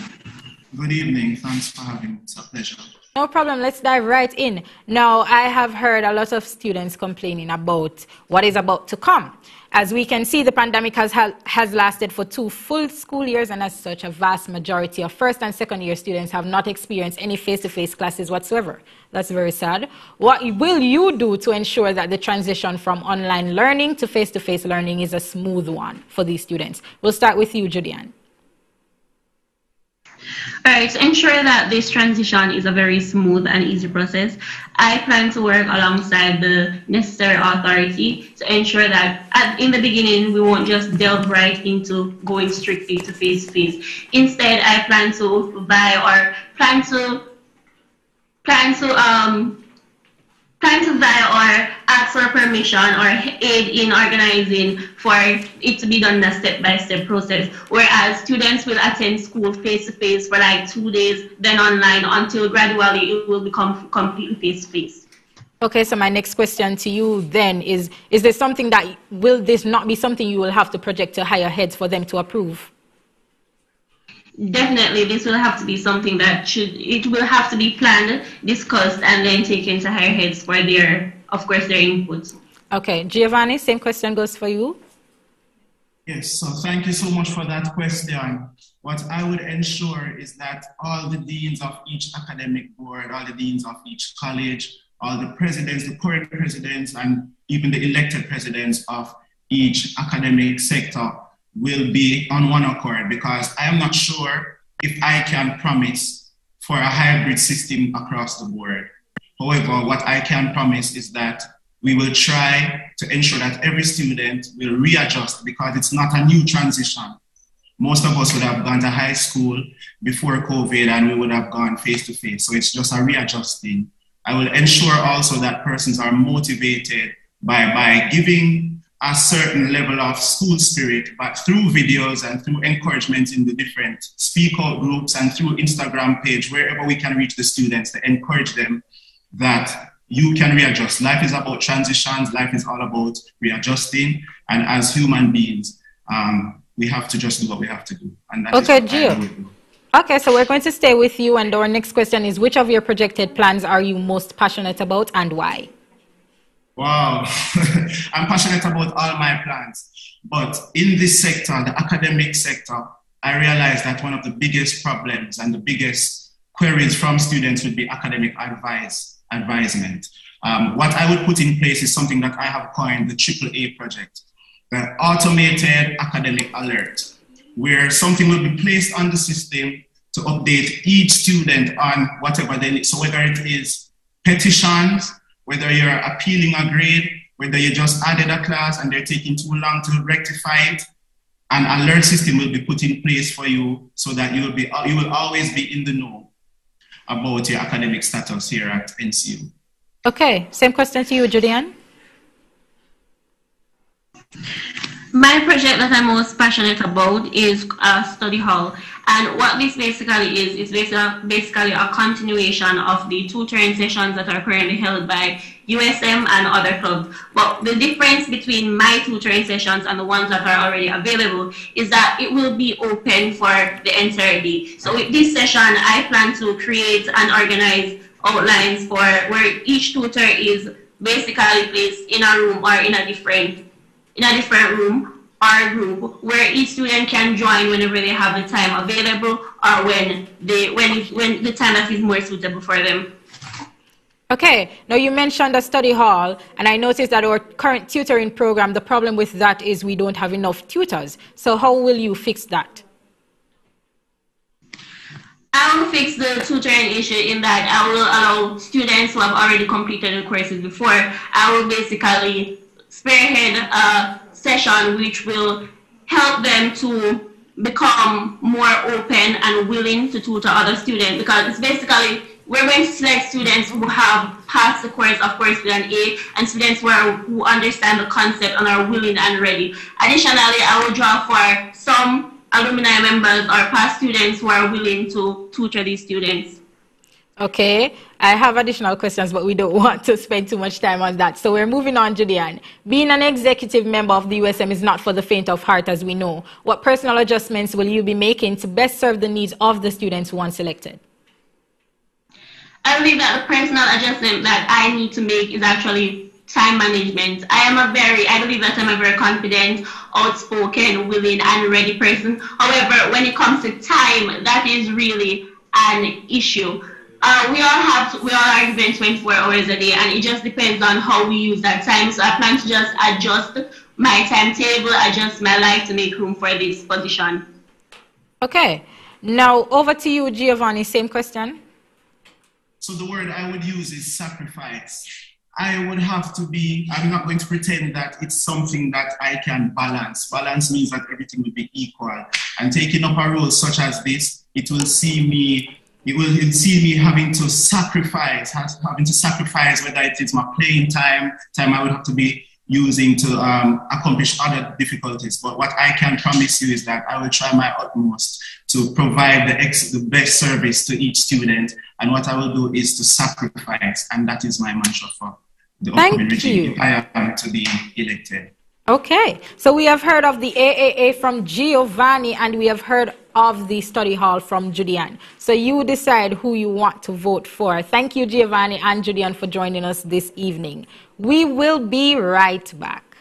Good evening. Thanks for having me. It's a pleasure. No problem. Let's dive right in. Now, I have heard a lot of students complaining about what is about to come. As we can see, the pandemic has, has lasted for two full school years, and as such, a vast majority of first and second year students have not experienced any face to face classes whatsoever. That's very sad. What will you do to ensure that the transition from online learning to face to face learning is a smooth one for these students? We'll start with you, Julian. All right, to ensure that this transition is a very smooth and easy process, I plan to work alongside the necessary authority to ensure that at, in the beginning we won't just delve right into going strictly to face to face. Instead, I plan to buy or plan to plan to um plan to buy or ask for permission or aid in organizing for it to be done in a step-by-step process. Whereas students will attend school face-to-face for like two days, then online until gradually it will become completely face-to-face. Okay, so my next question to you then is, is there something that, will this not be something you will have to project to higher heads for them to approve? Definitely this will have to be something that should it will have to be planned discussed and then taken to higher heads for their of course their inputs. Okay giovanni same question goes for you. Yes so thank you so much for that question. What i would ensure is that all the deans of each academic board all the deans of each college all the presidents the current presidents and even the elected presidents of each academic sector will be on one accord because I am not sure if I can promise for a hybrid system across the board. However, what I can promise is that we will try to ensure that every student will readjust because it's not a new transition. Most of us would have gone to high school before COVID and we would have gone face to face. So it's just a readjusting. I will ensure also that persons are motivated by, by giving a certain level of school spirit, but through videos and through encouragement in the different speak out groups and through Instagram page, wherever we can reach the students to encourage them that you can readjust. Life is about transitions. Life is all about readjusting. And as human beings, um, we have to just do what we have to do. And okay, Gio. Okay, so we're going to stay with you. And our next question is which of your projected plans are you most passionate about and why? Wow, I'm passionate about all my plans. But in this sector, the academic sector, I realized that one of the biggest problems and the biggest queries from students would be academic advice, advisement. Um, what I would put in place is something that I have coined the AAA project, the automated academic alert, where something will be placed on the system to update each student on whatever they need. So whether it is petitions, whether you're appealing a grade, whether you just added a class and they're taking too long to rectify it, an alert system will be put in place for you so that you will be uh, you will always be in the know about your academic status here at NCU. Okay, same question to you, Julian. My project that I'm most passionate about is a study hall. And what this basically is, is basically a continuation of the tutoring sessions that are currently held by USM and other clubs. But the difference between my tutoring sessions and the ones that are already available is that it will be open for the entire day. So with this session, I plan to create and organize outlines for where each tutor is basically placed in a room or in a different in a different room or a group where each student can join whenever they have the time available or when they when when the time that is more suitable for them. Okay, now you mentioned a study hall, and I noticed that our current tutoring program, the problem with that is we don't have enough tutors. So, how will you fix that? I will fix the tutoring issue in that I will allow students who have already completed the courses before, I will basically spearhead a session which will help them to become more open and willing to tutor other students because it's basically we're going to select students who have passed the course of course with an A and students who, are, who understand the concept and are willing and ready. Additionally, I will draw for some alumni members or past students who are willing to tutor these students. Okay, I have additional questions, but we don't want to spend too much time on that. So we're moving on, Julian. Being an executive member of the USM is not for the faint of heart, as we know. What personal adjustments will you be making to best serve the needs of the students once elected? I believe that the personal adjustment that I need to make is actually time management. I am a very, I believe that I'm a very confident, outspoken, willing, and ready person. However, when it comes to time, that is really an issue uh, we all have to, we all are given 24 hours a day and it just depends on how we use that time so i plan to just adjust my timetable adjust my life to make room for this position okay Now, over to you, Giovanni. Same question. So the word I would use is sacrifice. I would have to be, I'm not going to pretend that it's something that I can balance. Balance means that everything will be equal. And taking up a role such as this, it will see me, it will see me having to sacrifice, having to sacrifice whether it is my playing time, time I would have to be using to um, accomplish other difficulties. But what I can promise you is that I will try my utmost to provide the, ex- the best service to each student. And what I will do is to sacrifice. And that is my mantra for the Thank regime you. if I am to be elected. Okay, so we have heard of the AAA from Giovanni and we have heard of the study hall from Julian. So you decide who you want to vote for. Thank you, Giovanni and Julian, for joining us this evening. We will be right back.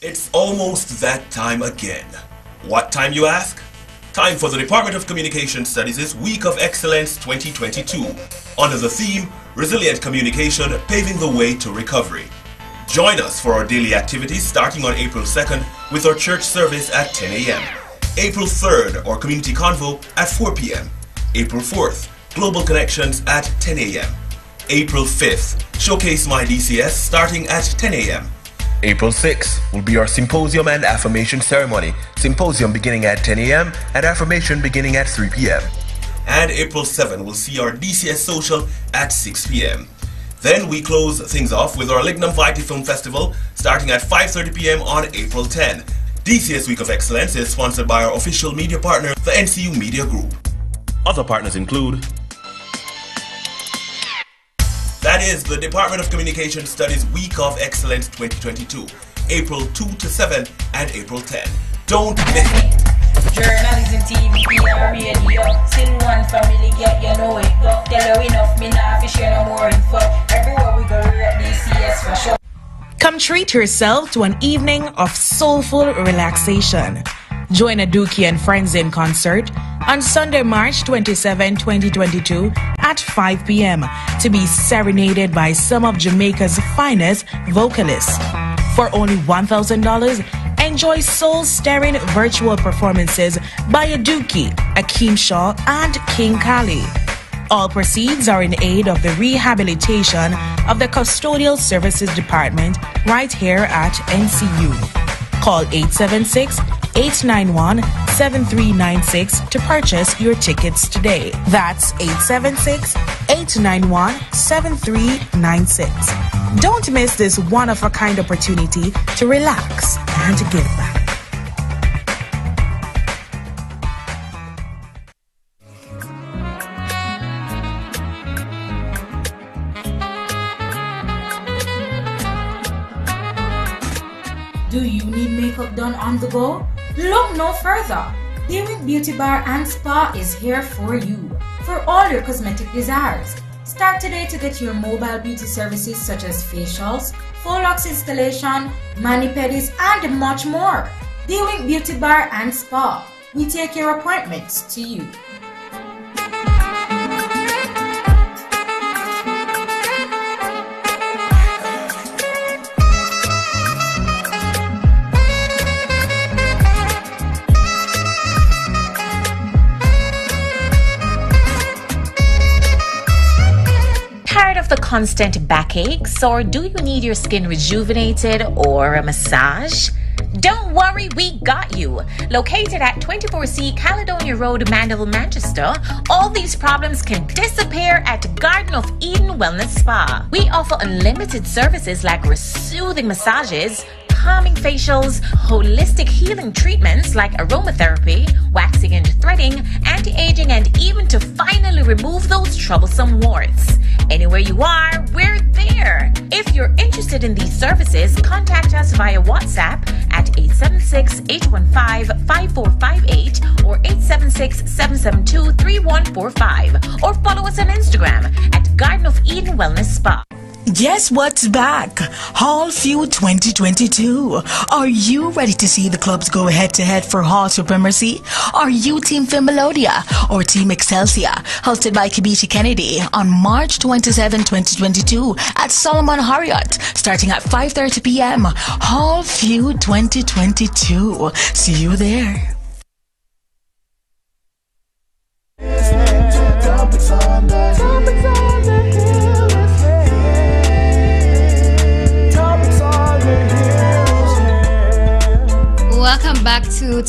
It's almost that time again. What time, you ask? Time for the Department of Communication Studies' Week of Excellence 2022 under the theme Resilient Communication Paving the Way to Recovery. Join us for our daily activities starting on April 2nd with our church service at 10 a.m. April 3rd, our community convo at 4 p.m. April 4th, Global Connections at 10 a.m. April 5th, Showcase My DCS starting at 10 a.m. April 6th will be our symposium and affirmation ceremony. Symposium beginning at 10 a.m. and affirmation beginning at 3 p.m. And April 7 will see our DCS social at 6 p.m. Then we close things off with our Lignum Vitae Film Festival starting at 5:30 p.m. on April 10. DCS Week of Excellence is sponsored by our official media partner, the NCU Media Group. Other partners include That is the Department of Communication Studies Week of Excellence 2022, April 2 to 7 and April 10. Don't miss it. Journalism, TV, PR, radio. Still one family, get you know it. Go tell her enough, me nah fish share no more info. Everywhere we go, rep DCS for sure. Come treat yourself to an evening of soulful relaxation. Join Aduki and Friends in concert on Sunday, March 27, 2022 at 5 p.m. to be serenaded by some of Jamaica's finest vocalists. For only $1,000, enjoy soul-stirring virtual performances by Aduki, Akeem Shaw, and King Kali. All proceeds are in aid of the rehabilitation of the Custodial Services Department right here at NCU. Call 876 891 7396 to purchase your tickets today. That's 876 891 7396. Don't miss this one of a kind opportunity to relax and give back. Do you need makeup done on the go? Look no further. Dewey Beauty Bar and Spa is here for you for all your cosmetic desires. Start today to get your mobile beauty services such as facials, locks installation, mani and much more. Dewey Beauty Bar and Spa. We take your appointments to you. Constant backaches, or do you need your skin rejuvenated or a massage? Don't worry, we got you. Located at 24C Caledonia Road, Mandeville, Manchester, all these problems can disappear at Garden of Eden Wellness Spa. We offer unlimited services like soothing massages, calming facials, holistic healing treatments like aromatherapy, waxing and threading, anti aging, and even to finally remove those troublesome warts. Anywhere you are, we're there. If you're interested in these services, contact us via WhatsApp at 876 815 5458 or 876 772 3145 or follow us on Instagram at Garden of Eden Wellness Spa. Guess what's back? Hall Feud 2022. Are you ready to see the clubs go head to head for Hall supremacy? Are you Team Melodia or Team Excelsior? Hosted by Kibishi Kennedy on March 27, 2022 at Solomon Harriott, starting at 5.30 p.m. Hall Feud 2022. See you there. Welcome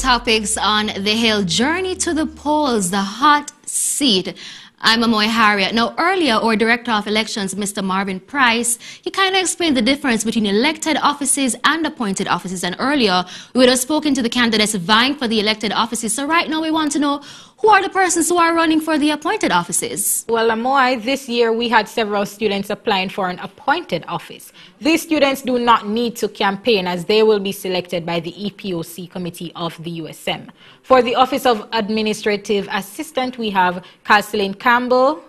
Topics on the Hill. Journey to the polls, the hot seat. I'm Amoy Harriott. Now, earlier, our Director of Elections, Mr. Marvin Price, he kind of explained the difference between elected offices and appointed offices. And earlier, we would have spoken to the candidates vying for the elected offices. So right now, we want to know who are the persons who are running for the appointed offices? Well, Amoy, this year we had several students applying for an appointed office. These students do not need to campaign as they will be selected by the EPOC committee of the USM. For the Office of Administrative Assistant, we have Kathleen Campbell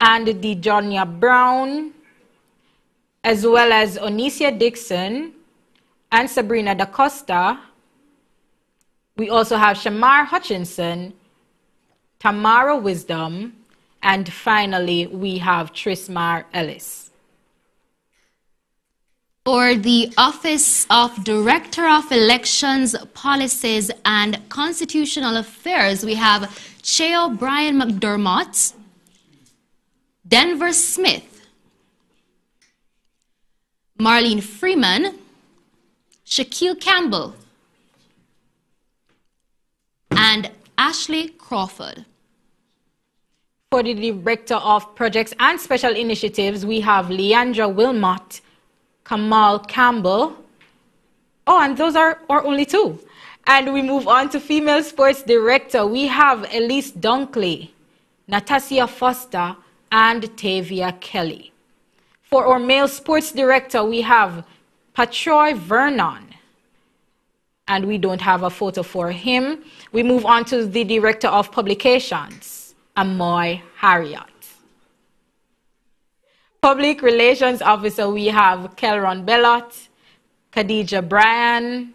and Dejonia Brown, as well as Onisia Dixon and Sabrina Da Costa. We also have Shamar Hutchinson Tamara Wisdom, and finally we have Trismar Ellis. For the Office of Director of Elections, Policies and Constitutional Affairs, we have Cheo Brian McDermott, Denver Smith, Marlene Freeman, Shaquille Campbell, and Ashley Crawford. For the Director of Projects and Special Initiatives, we have Leandra Wilmot, Kamal Campbell. Oh, and those are our only two. And we move on to Female Sports Director. We have Elise Dunkley, Natasha Foster, and Tavia Kelly. For our Male Sports Director, we have Patroy Vernon and we don't have a photo for him. We move on to the Director of Publications, Amoy Harriott. Public Relations Officer, we have Kelron Bellot, Khadija Bryan.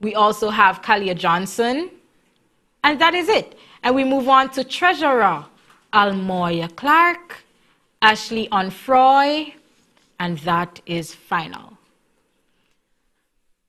We also have Kalia Johnson. And that is it. And we move on to Treasurer, Almoya Clark, Ashley Onfroy, and that is final.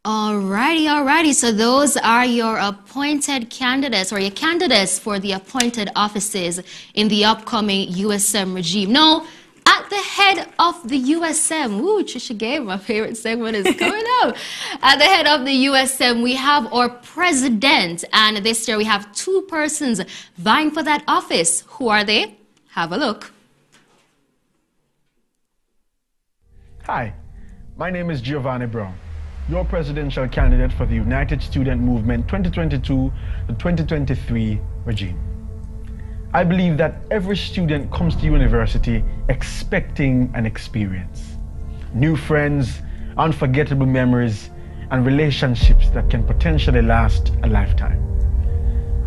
Alrighty, alrighty. So those are your appointed candidates or your candidates for the appointed offices in the upcoming USM regime. Now, at the head of the USM, ooh, Trisha Gay, my favorite segment is coming up. At the head of the USM, we have our president, and this year we have two persons vying for that office. Who are they? Have a look. Hi, my name is Giovanni Brown your presidential candidate for the United Student Movement 2022 to 2023 regime. I believe that every student comes to university expecting an experience. New friends, unforgettable memories, and relationships that can potentially last a lifetime.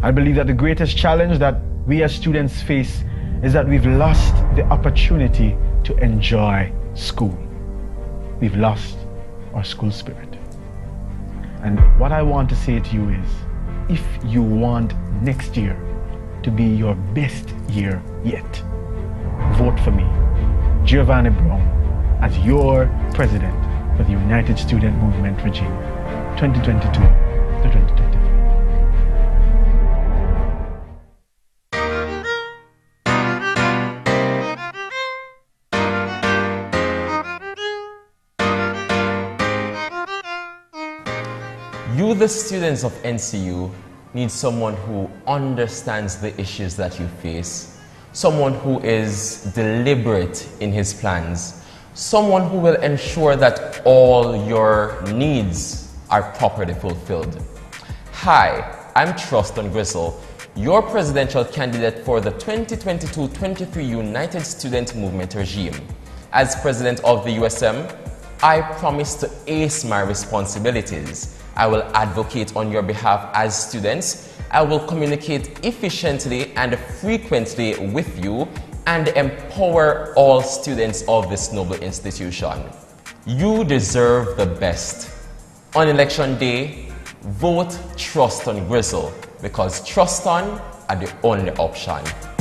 I believe that the greatest challenge that we as students face is that we've lost the opportunity to enjoy school. We've lost our school spirit. And what I want to say to you is, if you want next year to be your best year yet, vote for me, Giovanni Brown, as your president for the United Student Movement regime, 2022 to 2023. The students of NCU, need someone who understands the issues that you face, someone who is deliberate in his plans, someone who will ensure that all your needs are properly fulfilled. Hi, I'm Truston Grizzle, your presidential candidate for the 2022-23 United Student Movement regime. As president of the USM, I promise to ace my responsibilities I will advocate on your behalf as students. I will communicate efficiently and frequently with you and empower all students of this noble institution. You deserve the best. On election day, vote Truston Grizzle because Trust on are the only option.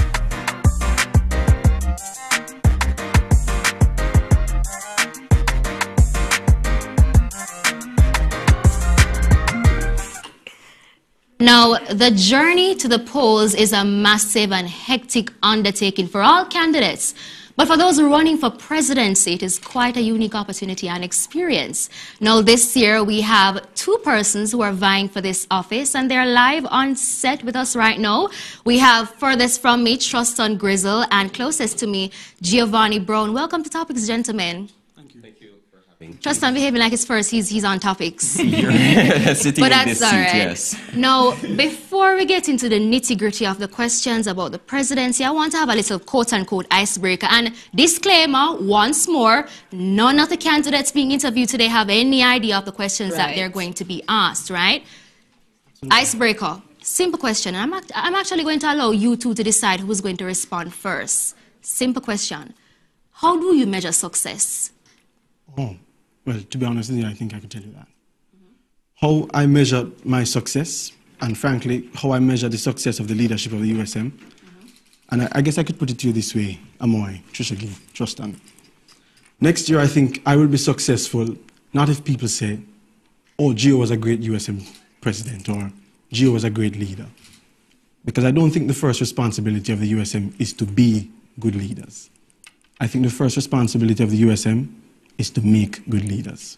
Now, the journey to the polls is a massive and hectic undertaking for all candidates. But for those running for presidency, it is quite a unique opportunity and experience. Now, this year we have two persons who are vying for this office, and they're live on set with us right now. We have furthest from me, Truston Grizzle, and closest to me, Giovanni Brown. Welcome to Topics, gentlemen. Truston behaving like it's first. He's he's on topics. Sitting but that's all right. seat, yes. Now, before we get into the nitty gritty of the questions about the presidency, I want to have a little quote unquote icebreaker. And disclaimer once more none of the candidates being interviewed today have any idea of the questions that they're going to be asked, right? Icebreaker. Simple question. I'm, act- I'm actually going to allow you two to decide who's going to respond first. Simple question. How do you measure success? Oh, well, to be honest with you, I think I could tell you that. How I measure my success, and frankly, how I measure the success of the leadership of the USM, and I, I guess I could put it to you this way, Amoy, Trishagi, Truston. Next year, I think I will be successful, not if people say, oh, Gio was a great USM president, or Gio was a great leader. Because I don't think the first responsibility of the USM is to be good leaders. I think the first responsibility of the USM is to make good leaders.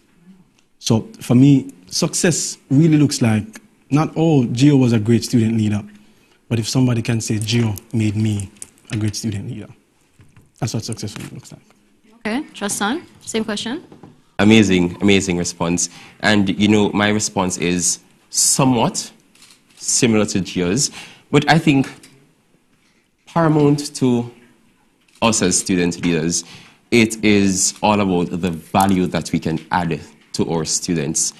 So for me, success really looks like not oh, Gio was a great student leader, but if somebody can say Gio made me a great student leader. That's what success really looks like. Okay, Truston. Same question. Amazing, amazing response. And you know, my response is somewhat similar to Gio's, but I think paramount to us as student leaders, it is all about the value that we can add to our students.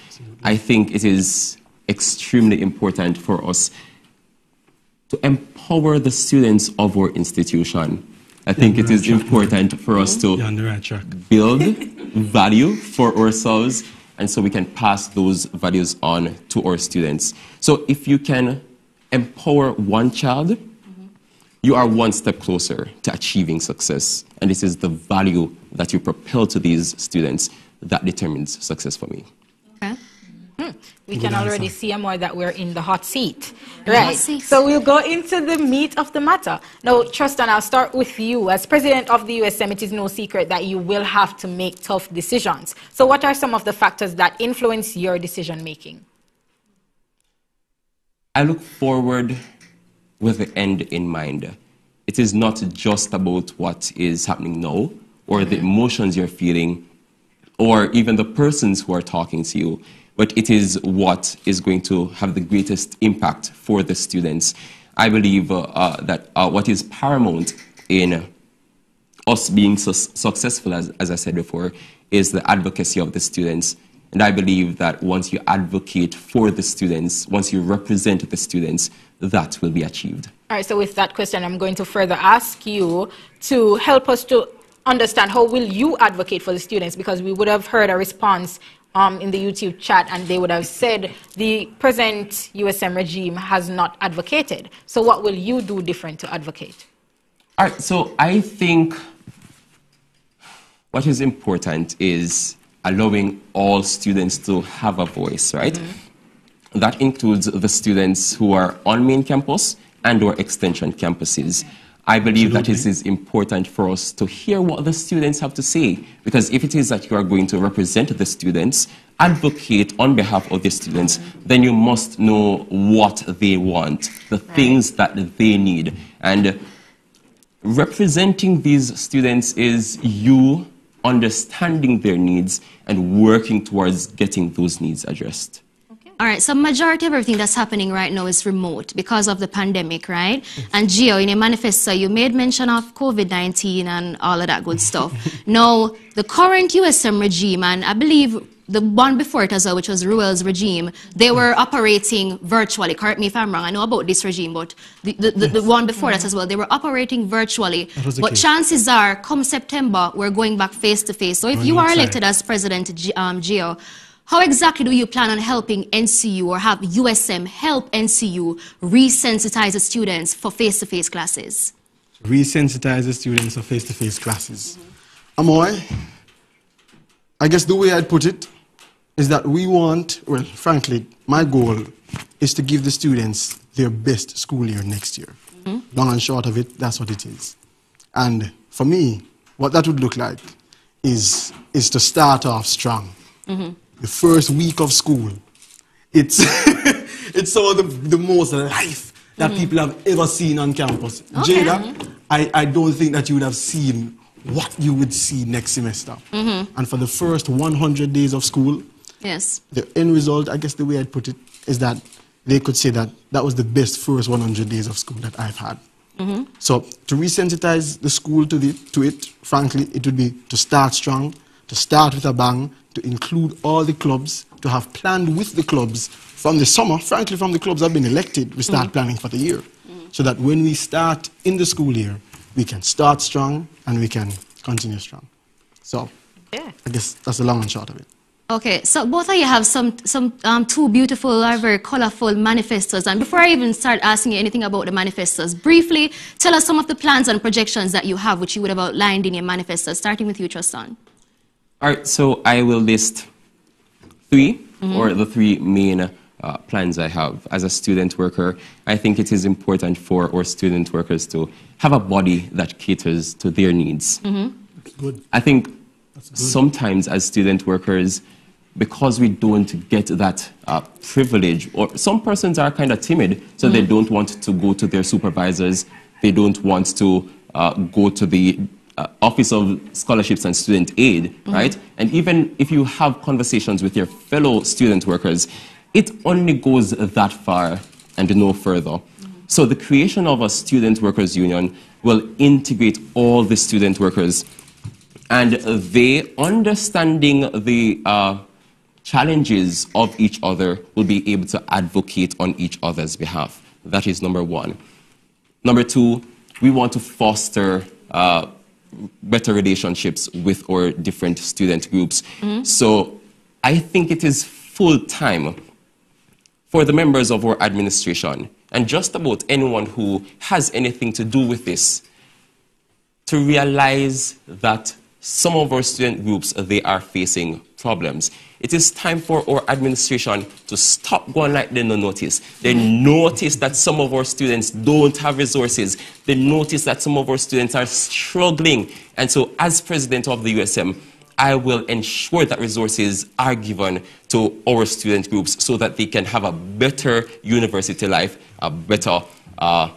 I think it is extremely important for us to empower the students of our institution. I think it is important for us to right build value for ourselves and so we can pass those values on to our students. So if you can empower one child, you are one step closer to achieving success. And this is the value that you propel to these students that determines success for me. Okay. Hmm. We Good can already see more that we're in the hot seat. Right. So we'll go into the meat of the matter. Now, Trustan, I'll start with you. As president of the USM, it is no secret that you will have to make tough decisions. So, what are some of the factors that influence your decision making? I look forward with the end in mind. It is not just about what is happening now or the emotions you're feeling or even the persons who are talking to you, but it is what is going to have the greatest impact for the students. I believe uh, uh, that uh, what is paramount in us being su- successful, as, as I said before, is the advocacy of the students. And I believe that once you advocate for the students, once you represent the students, that will be achieved. All right, so with that question, I'm going to further ask you to help us to understand how will you advocate for the students because we would have heard a response um, in the YouTube chat and they would have said the present USM regime has not advocated. So what will you do different to advocate? All right, so I think what is important is allowing all students to have a voice, right? That includes the students who are on main campus and or extension campuses. I believe that it is important for us to hear what the students have to say because if it is that you are going to represent the students, advocate on behalf of the students, then you must know what they want, the things that they need. And representing these students is you understanding their needs and working towards getting those needs addressed. All right, so majority of everything that's happening right now is remote because of the pandemic, right? Mm-hmm. And Gio, in your manifesto, you made mention of COVID-19 and all of that good stuff. now, the current USM regime, and I believe the one before it as well, which was Ruel's regime, they were mm-hmm. operating virtually. Correct me if I'm wrong. I know about this regime, but the, the, the, the one before that mm-hmm. as well, they were operating virtually. That was the But case. chances are, come September, we're going back face to face. So if Going you are outside. elected as President um, Gio, how exactly do you plan on helping NCU or have USM help NCU resensitize the students for face-to-face classes? Resensitize the students for face-to-face classes. Mm-hmm. Amoy, I guess the way I'd put it is that we want, well, frankly, my goal is to give the students their best school year next year. Mm-hmm. Long and short of it, that's what it is. And for me, what that would look like is, is to start off strong. Mm-hmm. The first week of school, it's, it's some of the, the most life that Mhm. people have ever seen on campus. Okay. Jada, I, I don't think that you would have seen what you would see next semester. Mhm. And for the first 100 days of school, Yes. the end result, I guess the way I'd put it, is that they could say that that was the best first 100 days of school that I've had. Mm-hmm. So to resensitize the school to, the, to it, frankly, it would be to start strong, to start with a bang, to include all the clubs, to have planned with the clubs from the summer. Frankly, from the clubs that have been elected, we start Mhm. planning for the year. So that when we start in the school year, we can start strong and we can continue strong. So Yeah. I guess that's the long and short of it. Okay, so both of you have some, some um, two beautiful, very colorful manifestos. And before I even start asking you anything about the manifestos, briefly tell us some of the plans and projections that you have, which you would have outlined in your manifestos, starting with you, Truston. All right, so I will list 3 Mhm. or the three main uh, plans I have. As a student worker, I think it is important for our student workers to have a body that caters to their needs. Mm-hmm. Good. I think sometimes as student workers, because we don't get that uh, privilege, or some persons are kind of timid, so they Mhm. don't want to go to their supervisors, they don't want to uh, go to the uh, Office of Scholarships and Student Aid, Mhm. right? And even if you have conversations with your fellow student workers, it only goes that far and no further. So the creation of a student workers union will integrate all the student workers and they understanding the uh, challenges of each other will be able to advocate on each other's behalf. That is number one. Number two, we want to foster uh, better relationships with our different student groups. Mhm. So I think it is full time for the members of our administration and just about anyone who has anything to do with this to realize that some of our student groups they are facing problems. It is time for our administration to stop going like they no notice. They notice that some of our students don't have resources. They notice that some of our students are struggling. And so as president of the USM, I will ensure that resources are given to our student groups so that they can have a better university life, a better uh,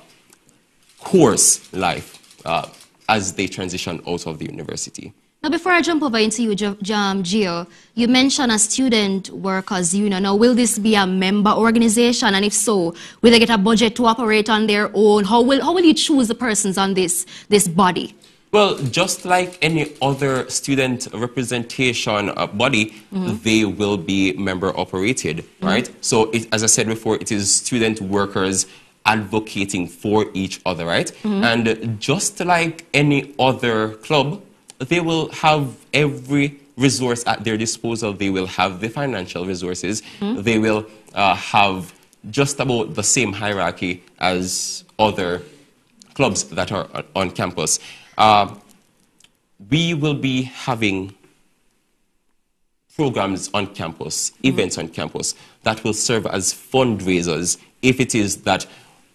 course life uh, as they transition out of the university. Now, before I jump over into you, Gio, you mentioned a student workers union. Now, will this be a member organization? And if so, will they get a budget to operate on their own? How will, how will you choose the persons on this, this body? Well, just like any other student representation uh, body, Mhm. they will be member operated, right? So, it, as I said before, it is student workers advocating for each other, right? Mhm. And just like any other club, they will have every resource at their disposal. They will have the financial resources. Mhm. They will uh, have just about the same hierarchy as other clubs that are on- campus. Uh, we will be having programs on campus, events on campus that will serve as fundraisers if it is that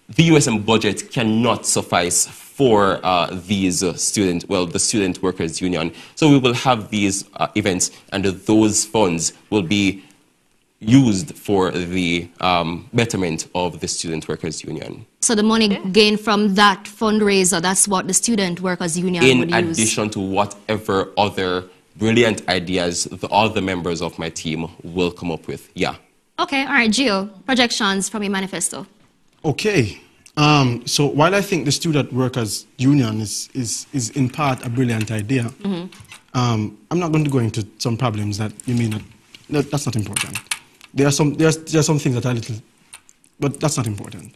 the USM budget cannot suffice for uh, these uh, student, well, the Student Workers Union. So we will have these uh, events, and those funds will be used for the um, betterment of the Student Workers Union. So the money gained from that fundraiser, that's what the student workers union would in use. addition to whatever other brilliant ideas the other members of my team will come up with. Yeah. Okay, all right, Gio, projections from your manifesto. Okay. Um, so while I think the Student Workers Union is, is, is in part a brilliant idea, Mhm. um, I'm not going to go into some problems that you may not no, that's not important. There are some, there are, there are some things that are little, but that's not important.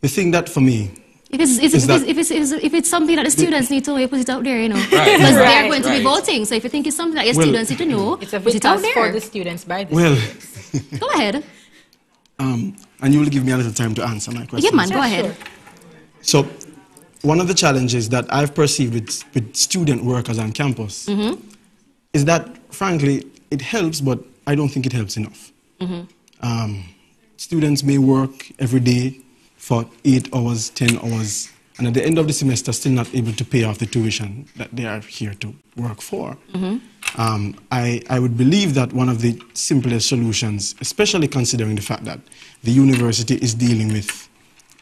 The thing that for me, If it's, if, it's, that- if, it's, if, it's, if it's something that the students need to know, you put it out there, you know. Right. Because they're Right, going to right. be voting. So if you think it's something that your Well- students need to know, It's a put it out there. for the students by the well, Go ahead. um, and you will give me a little time to answer my question. Yeah, man, go ahead. So, one of the challenges that I've perceived with, with student workers on campus Mm-hmm. is that, frankly, it helps, but I don't think it helps enough. Mm-hmm. Um, students may work every day for eight hours, ten hours, and at the end of the semester, still not able to pay off the tuition that they are here to work for. Mm-hmm. Um, I, I would believe that one of the simplest solutions, especially considering the fact that the university is dealing with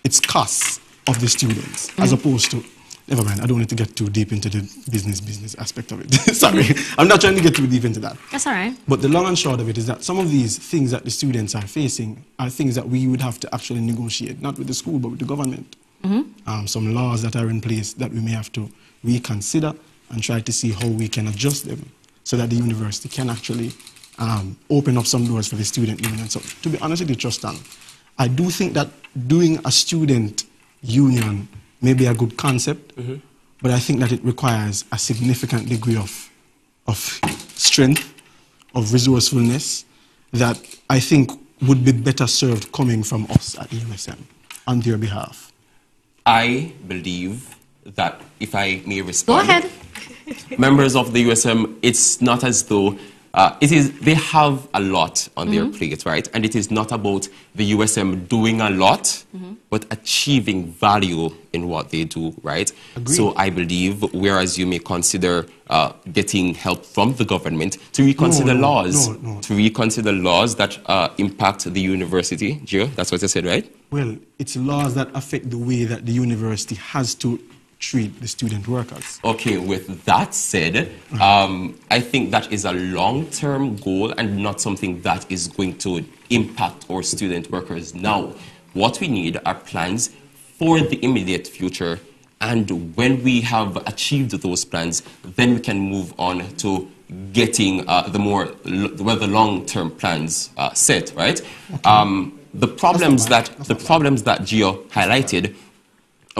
its costs of the students, as opposed to, never mind, I don't need to get too deep into the business business aspect of it. Sorry, I'm not trying to get too deep into that. That's all right. But the long and short of it is that some of these things that the students are facing are things that we would have to actually negotiate, not with the school, but with the government. Mm-hmm. Um, some laws that are in place that we may have to reconsider and try to see how we can adjust them so that the university can actually um, open up some doors for the student union. So, to be honest with you, Truston, I do think that doing a student union may be a good concept, but I think that it requires a significant degree of, of strength, of resourcefulness, that I think would be better served coming from us at USM on their behalf. I believe that, if I may respond Go ahead. members of the USM, it's not as though uh, it is. They have a lot on their Mhm. plate, right? And it is not about the USM doing a lot, but achieving value in what they do, right? So I believe, whereas you may consider uh, getting help from the government to reconsider no, laws, no, no. to reconsider laws that uh, impact the university. Gio, that's what I said, right? Well, it's laws that affect the way that the university has to treat the student workers. Okay, with that said, um, I think that is a long term goal and not something that is going to impact our student workers now. What we need are plans for the immediate future, and when we have achieved those plans, then we can move on to getting uh, the more well, the long term plans uh, set, right? Um, the problems that the problems that Gio highlighted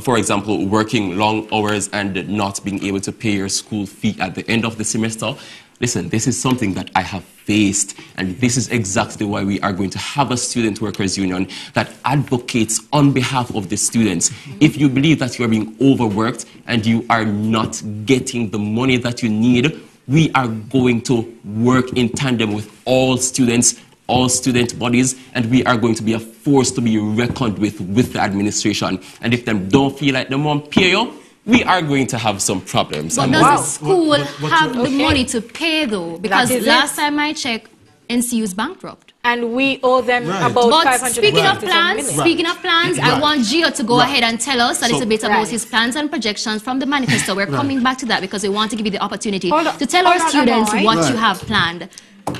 for example, working long hours and not being able to pay your school fee at the end of the semester. Listen, this is something that I have faced, and this is exactly why we are going to have a student workers union that advocates on behalf of the students. If you believe that you are being overworked and you are not getting the money that you need, we are going to work in tandem with all students all student bodies, and we are going to be a force to be reckoned with with the administration. And if them don't feel like they want pay you, we are going to have some problems. But And does what- the school what- what- have the Okay. money to pay though? Because is it. last time I checked, NCU is bankrupt. And we owe them Right. about But 500 speaking of plans, Right. speaking of plans, I want Gio to go Right. ahead and tell us a So- little bit about Right. his plans and projections from the manifesto. We're Right. coming back to that because we want to give you the opportunity Hold to tell hold our on, students Amoy. what Right. you have planned.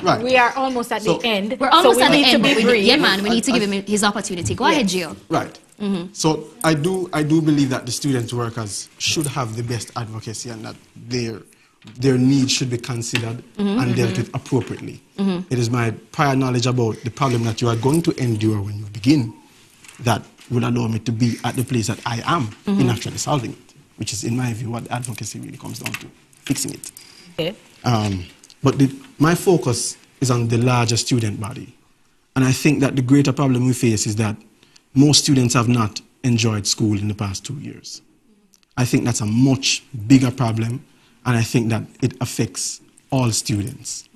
Right. We are almost at So- the end. We're so almost we at the end, to but be we brief. yeah, man, we need to I- give him his opportunity. Go Yes. ahead, Gio. Right. Mm-hmm. So I do, I do believe that the student workers should have the best advocacy and that their, their needs should be considered Mhm. and dealt Mhm. with appropriately. Mhm. It is my prior knowledge about the problem that you are going to endure when you begin that will allow me to be at the place that I am in Mhm. actually solving it, which is, in my view, what advocacy really comes down to, fixing it. Okay. Um, but the, my focus is on the larger student body. And I think that the greater problem we face is that most students have not enjoyed school in the past two years. I think that's a much bigger problem, and I think that it affects all students.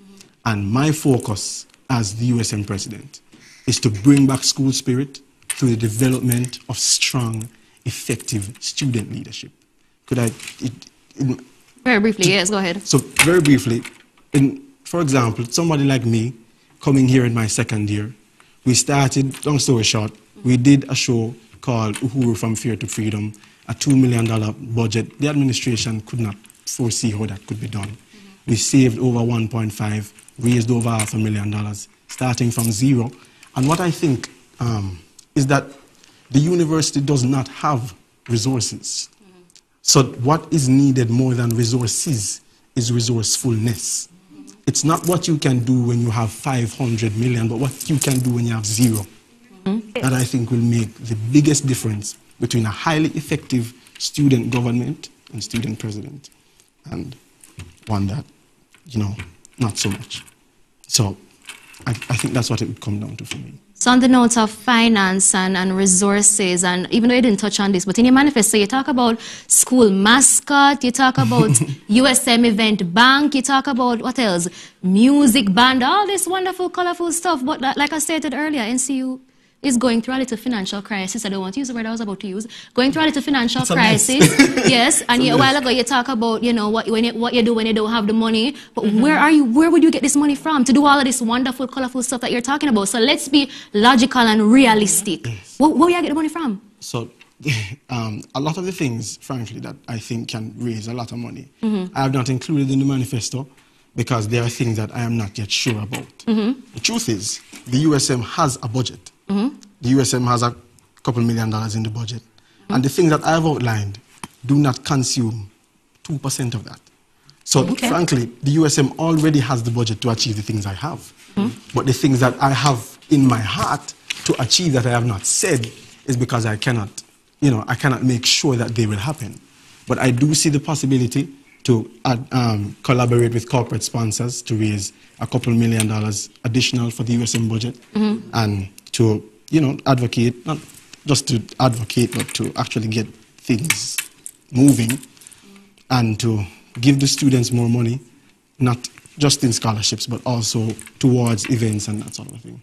And my focus as the USM president is to bring back school spirit through the development of strong, effective student leadership. Could I? It, it, Very briefly, yes, go ahead. so very briefly, in, for example, somebody like me coming here in my second year, we started, long story short, we did a show called Uhuru from Fear to Freedom, a $2 million budget. The administration could not foresee how that could be done. We saved over 1.5, raised over half a million dollars, starting from zero. And what I think um, is that the university does not have resources. So what is needed more than resources is resourcefulness. It's not what you can do when you have 500 million, but what you can do when you have 0 hmm? That I think will make the biggest difference between a highly effective student government and student president and one that, you know, not so much. So I, I think that's what it would come down to for me. So on the note of finance and, and resources, and even though you didn't touch on this, but in your manifesto, you talk about school mascot, you talk about USM event bank, you talk about what else? Music band, all this wonderful, colorful stuff. But like I stated earlier, NCU is going through a little financial crisis. I don't want to use the word I was about to use. Going through a little financial crisis. yes. And you, a while ago you talk about, you know, what, when you, what you do when you don't have the money. But mm-hmm. where are you, where would you get this money from to do all of this wonderful, colorful stuff that you're talking about? So let's be logical and realistic. Yes. Where, where you get the money from? So um, a lot of the things, frankly, that I think can raise a lot of money, mm-hmm. I have not included in the manifesto because there are things that I am not yet sure about. Mm-hmm. The truth is, the USM has a budget. Mm-hmm. The USM has a couple million dollars in the budget. Mm-hmm. And the things that I've outlined do not consume 2% of that. So, okay. frankly, the USM already has the budget to achieve the things I have. Mm-hmm. But the things that I have in my heart to achieve that I have not said is because I cannot, you know, I cannot make sure that they will happen. But I do see the possibility to um, collaborate with corporate sponsors to raise a couple million dollars additional for the USM budget mm-hmm. and to, you know, advocate, not just to advocate, but to actually get things moving and to give the students more money, not just in scholarships, but also towards events and that sort of thing.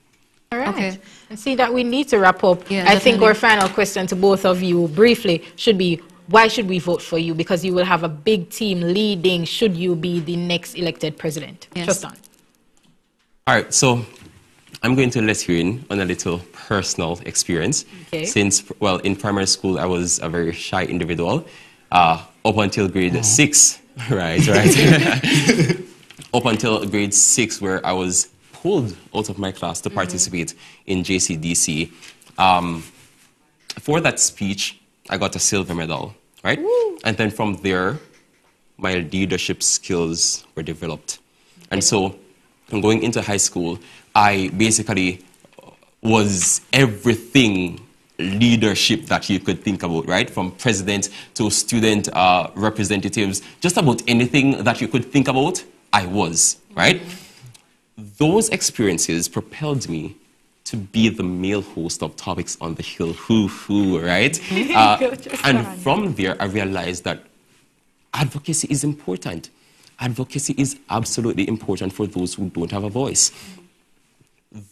All right. Okay. I see that we need to wrap up. Yeah, I definitely. think our final question to both of you briefly should be why should we vote for you? Because you will have a big team leading should you be the next elected president. Yes. Just on. All right. So I'm going to let you in on a little personal experience. Okay. Since, well, in primary school, I was a very shy individual uh, up until grade Aww. six. Right, right. up until grade six, where I was pulled out of my class to mm-hmm. participate in JCDC. Um, for that speech, I got a silver medal, right? Woo. And then from there, my leadership skills were developed. And so, going into high school, I basically was everything leadership that you could think about, right? From president to student uh, representatives, just about anything that you could think about, I was, right? Those experiences propelled me to be the male host of Topics on the Hill, who, who, right? Uh, and from there, I realized that advocacy is important. Advocacy is absolutely important for those who don't have a voice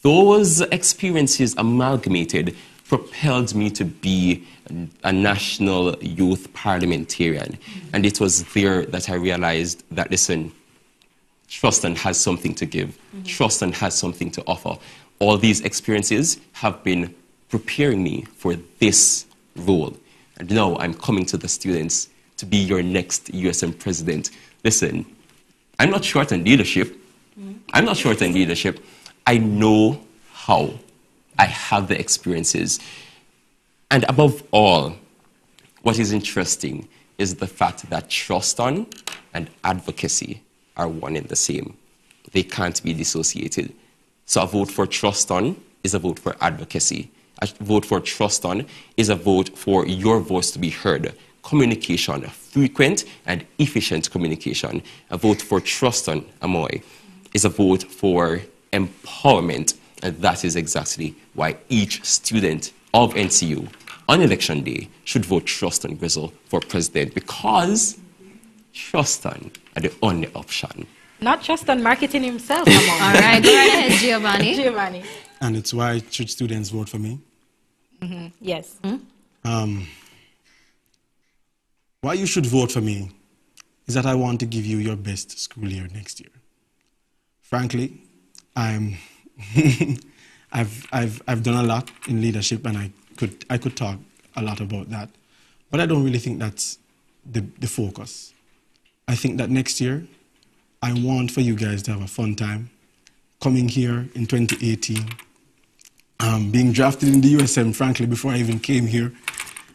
those experiences amalgamated propelled me to be a national youth parliamentarian. Mm-hmm. And it was there that I realized that, listen, Truston has something to give, mm-hmm. Truston has something to offer. All these experiences have been preparing me for this role. And now I'm coming to the students to be your next USM president. Listen, I'm not short on leadership. Mm-hmm. I'm not short on leadership. I know how. I have the experiences. And above all, what is interesting is the fact that Truston and advocacy are one and the same. They can't be dissociated. So a vote for Truston is a vote for advocacy. A vote for Truston is a vote for your voice to be heard. Communication, frequent and efficient communication. A vote for Truston Amoy is a vote for empowerment. And that is exactly why each student of NCU on election day should vote Truston Grizzle for president because Truston are the only option. Not Truston marketing himself. All right, go right ahead, Giovanni. Giovanni. And it's why should students vote for me? Mm-hmm. Yes. Mm-hmm. Um, why you should vote for me is that I want to give you your best school year next year. Frankly, I'm I've, I've, I've done a lot in leadership and I could, I could talk a lot about that. But I don't really think that's the, the focus. I think that next year, I want for you guys to have a fun time. Coming here in 2018, um, being drafted in the USM, frankly, before I even came here,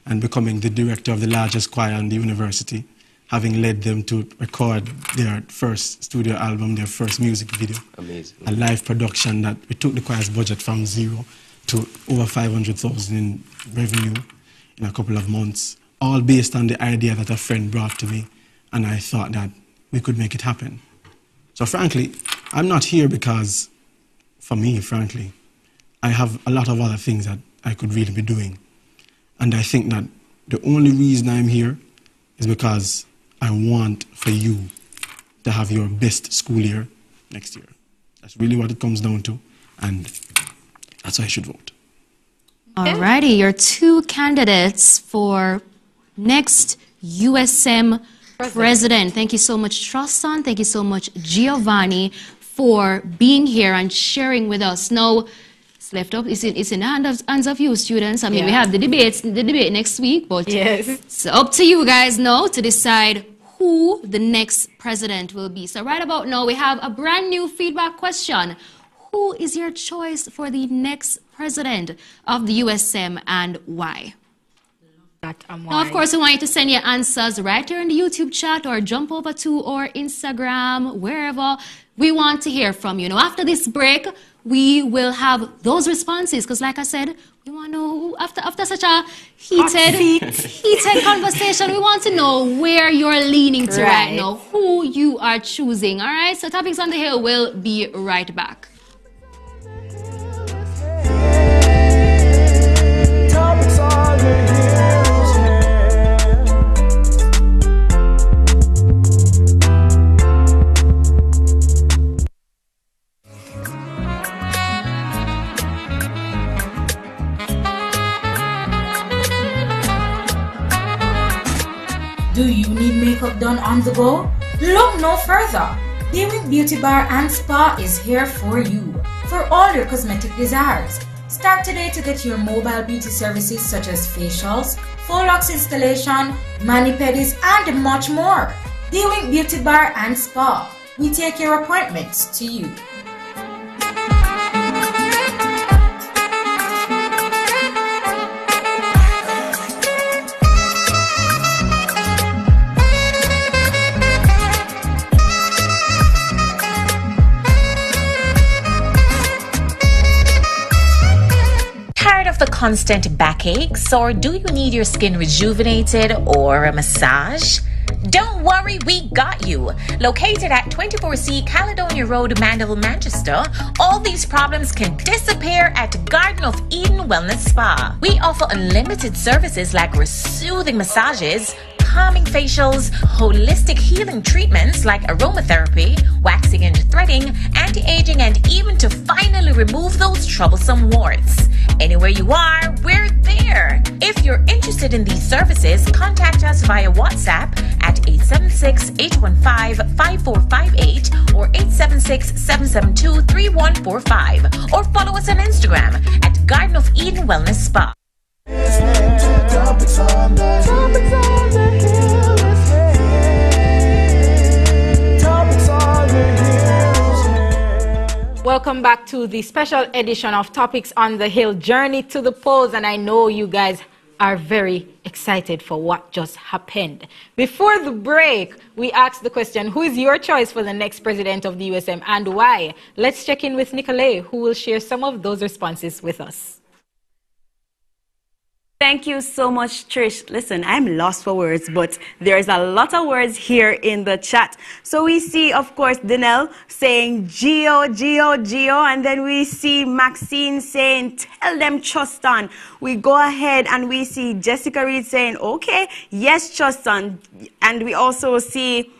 and becoming the director of the largest choir in the university, having led them to record their first studio album, their first music video. Amazing. A live production that we took the choir's budget from zero to over 500,000 in revenue in a couple of months, all based on the idea that a friend brought to me, and I thought that we could make it happen. So frankly, I'm not here because, for me, frankly, I have a lot of other things that I could really be doing. And I think that the only reason I'm here is because I want for you to have your best school year next year. That's really what it comes down to, and that's why I should vote. Alrighty, your two candidates for next USM president. Thank you so much, Truston. Thank you so much, Giovanni, for being here and sharing with us. Now, left up. It's in, it's in the hand of, hands of you, students. I mean, we have the debates, the debate next week, but Yes. it's up to you guys now to decide who the next president will be. So right about now, we have a brand new feedback question. Who is your choice for the next president of the USM and why? That Now, of course, we want you to send your answers right here in the YouTube chat or jump over to our Instagram, wherever. We want to hear from you. Now, after this break, we will have those responses because, like I said, we want to know who, after, after such a heated, heated conversation, we want to know where you're leaning to right. Right. now, who you are choosing. All right, so Topics on the Hill will be right back. Do you need makeup done on the go? Look no further. Dewing Beauty Bar and Spa is here for you for all your cosmetic desires. Start today to get your mobile beauty services such as facials, locks installation, mani pedis, and much more. Dewing Beauty Bar and Spa. We take your appointments to you. Constant backaches, or do you need your skin rejuvenated or a massage? Don't worry, we got you. Located at 24C Caledonia Road, Mandeville, Manchester, all these problems can disappear at Garden of Eden Wellness Spa. We offer unlimited services like soothing massages, calming facials, holistic healing treatments like aromatherapy, waxing and threading, anti-aging, and even to finally remove those troublesome warts. Anywhere you are, we're there. If you're interested in these services, contact us via WhatsApp at 876-815-5458 or 876-772-3145 or follow us on Instagram at Garden of Eden Wellness Spa. Topics Welcome back to the special edition of Topics on the Hill Journey to the Polls. And I know you guys are very excited for what just happened. Before the break, we asked the question Who is your choice for the next president of the USM and why? Let's check in with Nicolay, who will share some of those responses with us. Thank you so much, Trish. Listen, I'm lost for words, but there's a lot of words here in the chat. So we see, of course, Danelle saying Gio, Gio, Gio, and then we see Maxine saying, tell them trust. We go ahead and we see Jessica Reed saying, okay, yes, trust. And we also see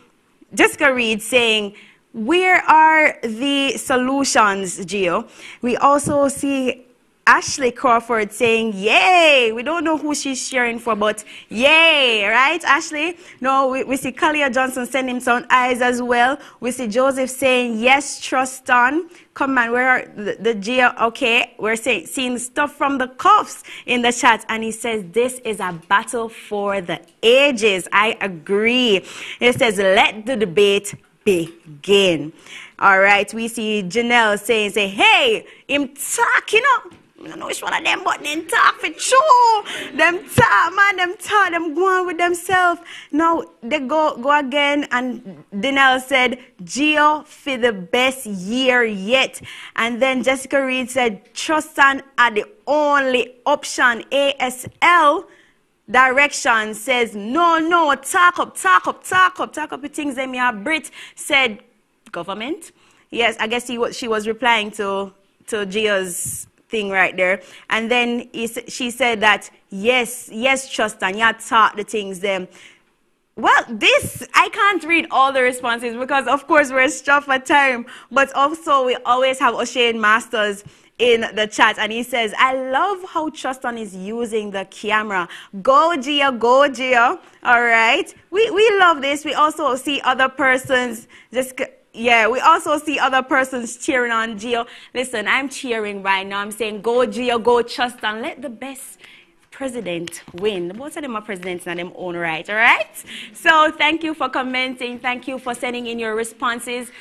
Jessica Reed saying, where are the solutions, Gio? We also see Ashley Crawford saying, Yay! We don't know who she's cheering for, but yay, right, Ashley? No, we, we see Kalia Johnson sending some eyes as well. We see Joseph saying, Yes, Truston. Come on, where are the, the? Okay, we're saying, seeing stuff from the cuffs in the chat, and he says, This is a battle for the ages. I agree. He says, Let the debate begin. All right, we see Janelle saying, say, hey, him talk, you know. I know which one of them, but them talk for true. Them talk, man, them talk, them go on with themselves. Now, they go go again, and Denell said, Gio for the best year yet. And then Jessica Reed said, Truston are the only option. ASL direction says, no, no, talk up, talk up, talk up, talk up the things me are Brit said, government. Yes, I guess he she was replying to, to Gio's thing right there. And then he, she said that, yes, yes, Truston, you taught the things them. Well, this, I can't read all the responses because, of course, we're strapped for time. But also, we always have O'Shane Masters in the chat and he says, I love how Truston is using the camera. Go Gia, go Gia. All right. We, we love this. We also see other persons just, yeah, we also see other persons cheering on Gio. Listen, I'm cheering right now. I'm saying, go Gio, go Truston. Let the best president win. Both of them are presidents in their own right, all right? So thank you for commenting. Thank you for sending in your responses.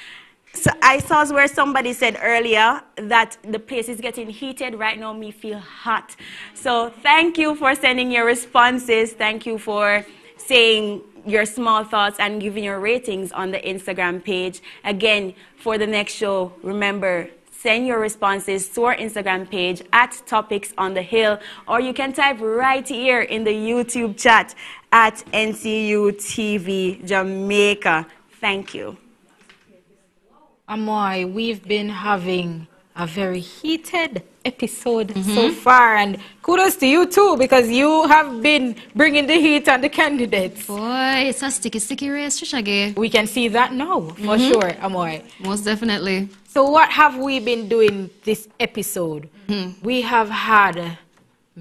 So I saw where somebody said earlier that the place is getting heated. Right now, me feel hot. So thank you for sending your responses. Thank you for saying your small thoughts and giving your ratings on the Instagram page. Again, for the next show, remember, send your responses to our Instagram page at Topics on the Hill, or you can type right here in the YouTube chat at NCU TV Jamaica. Thank you. Amoy, we've been having a very heated episode mm-hmm. so far, and kudos to you too because you have been bringing the heat on the candidates. Boy, it's a sticky, sticky race, Shishage. We can see that now for mm-hmm. sure, Amoy. Most definitely. So, what have we been doing this episode? Mm-hmm. We have had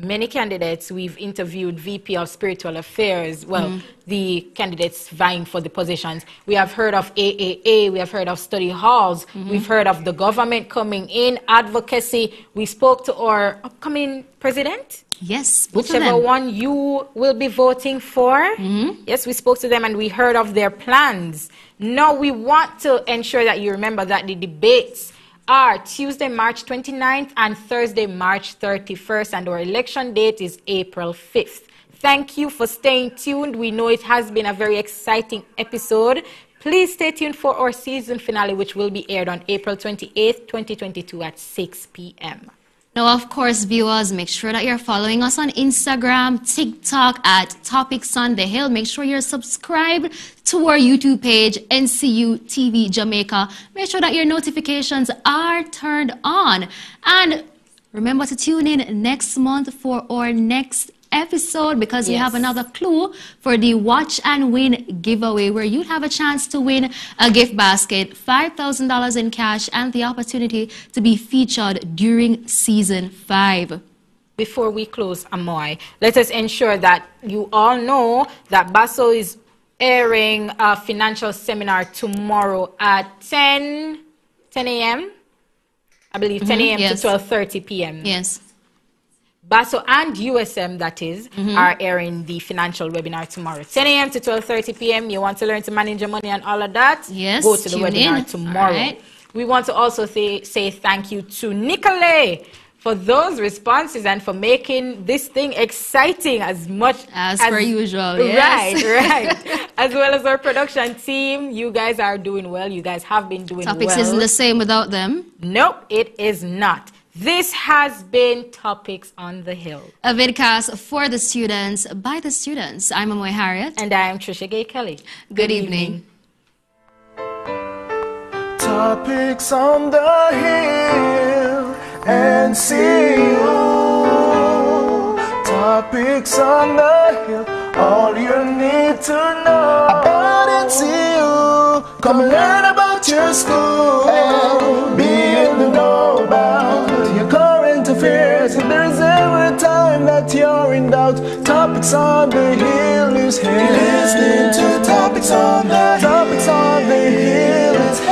many candidates. We've interviewed VP of Spiritual Affairs, well, mm. the candidates vying for the positions. We have heard of AAA, we have heard of study halls, mm-hmm. we've heard of the government coming in, advocacy. We spoke to our upcoming president. Yes, whichever one you will be voting for. Mm-hmm. Yes, we spoke to them and we heard of their plans. Now we want to ensure that you remember that the debates are Tuesday, March 29th and Thursday, March 31st, and our election date is April 5th. Thank you for staying tuned. We know it has been a very exciting episode. Please stay tuned for our season finale, which will be aired on April 28th, 2022 at 6 p.m. Now, of course, viewers, make sure that you're following us on Instagram, TikTok at Topics on the Hill. Make sure you're subscribed to our YouTube page, NCU TV Jamaica. Make sure that your notifications are turned on. And remember to tune in next month for our next episode because yes. we have another clue for the Watch and Win giveaway where you have a chance to win a gift basket, $5,000 in cash, and the opportunity to be featured during season five. Before we close, Amoy, let us ensure that you all know that Basso is airing a financial seminar tomorrow at 10, 10 a.m. I believe 10 a.m. Mm -hmm, yes. to 12.30 p.m. Yes. Basso and USM, that is, mm-hmm. are airing the financial webinar tomorrow. 10 a.m. to 12.30 p.m. You want to learn to manage your money and all of that? Yes. Go to the webinar in. tomorrow. Right. We want to also say, say thank you to Nicolay for those responses and for making this thing exciting as much as, as per usual. Yes. Right, right. as well as our production team. You guys are doing well. You guys have been doing Topics well. Topics isn't the same without them. Nope, it is not. This has been Topics on the Hill. A vidcast for the students, by the students. I'm Amoy Harriott. And I am Trisha Gay Kelly. Good, Good evening. evening. Topics on the Hill and see you. Topics on the Hill, all you need to know about NCU. Come learn about your school. Be that you're in doubt, topics on the hill is here. Listening to topics on the topics on the hill.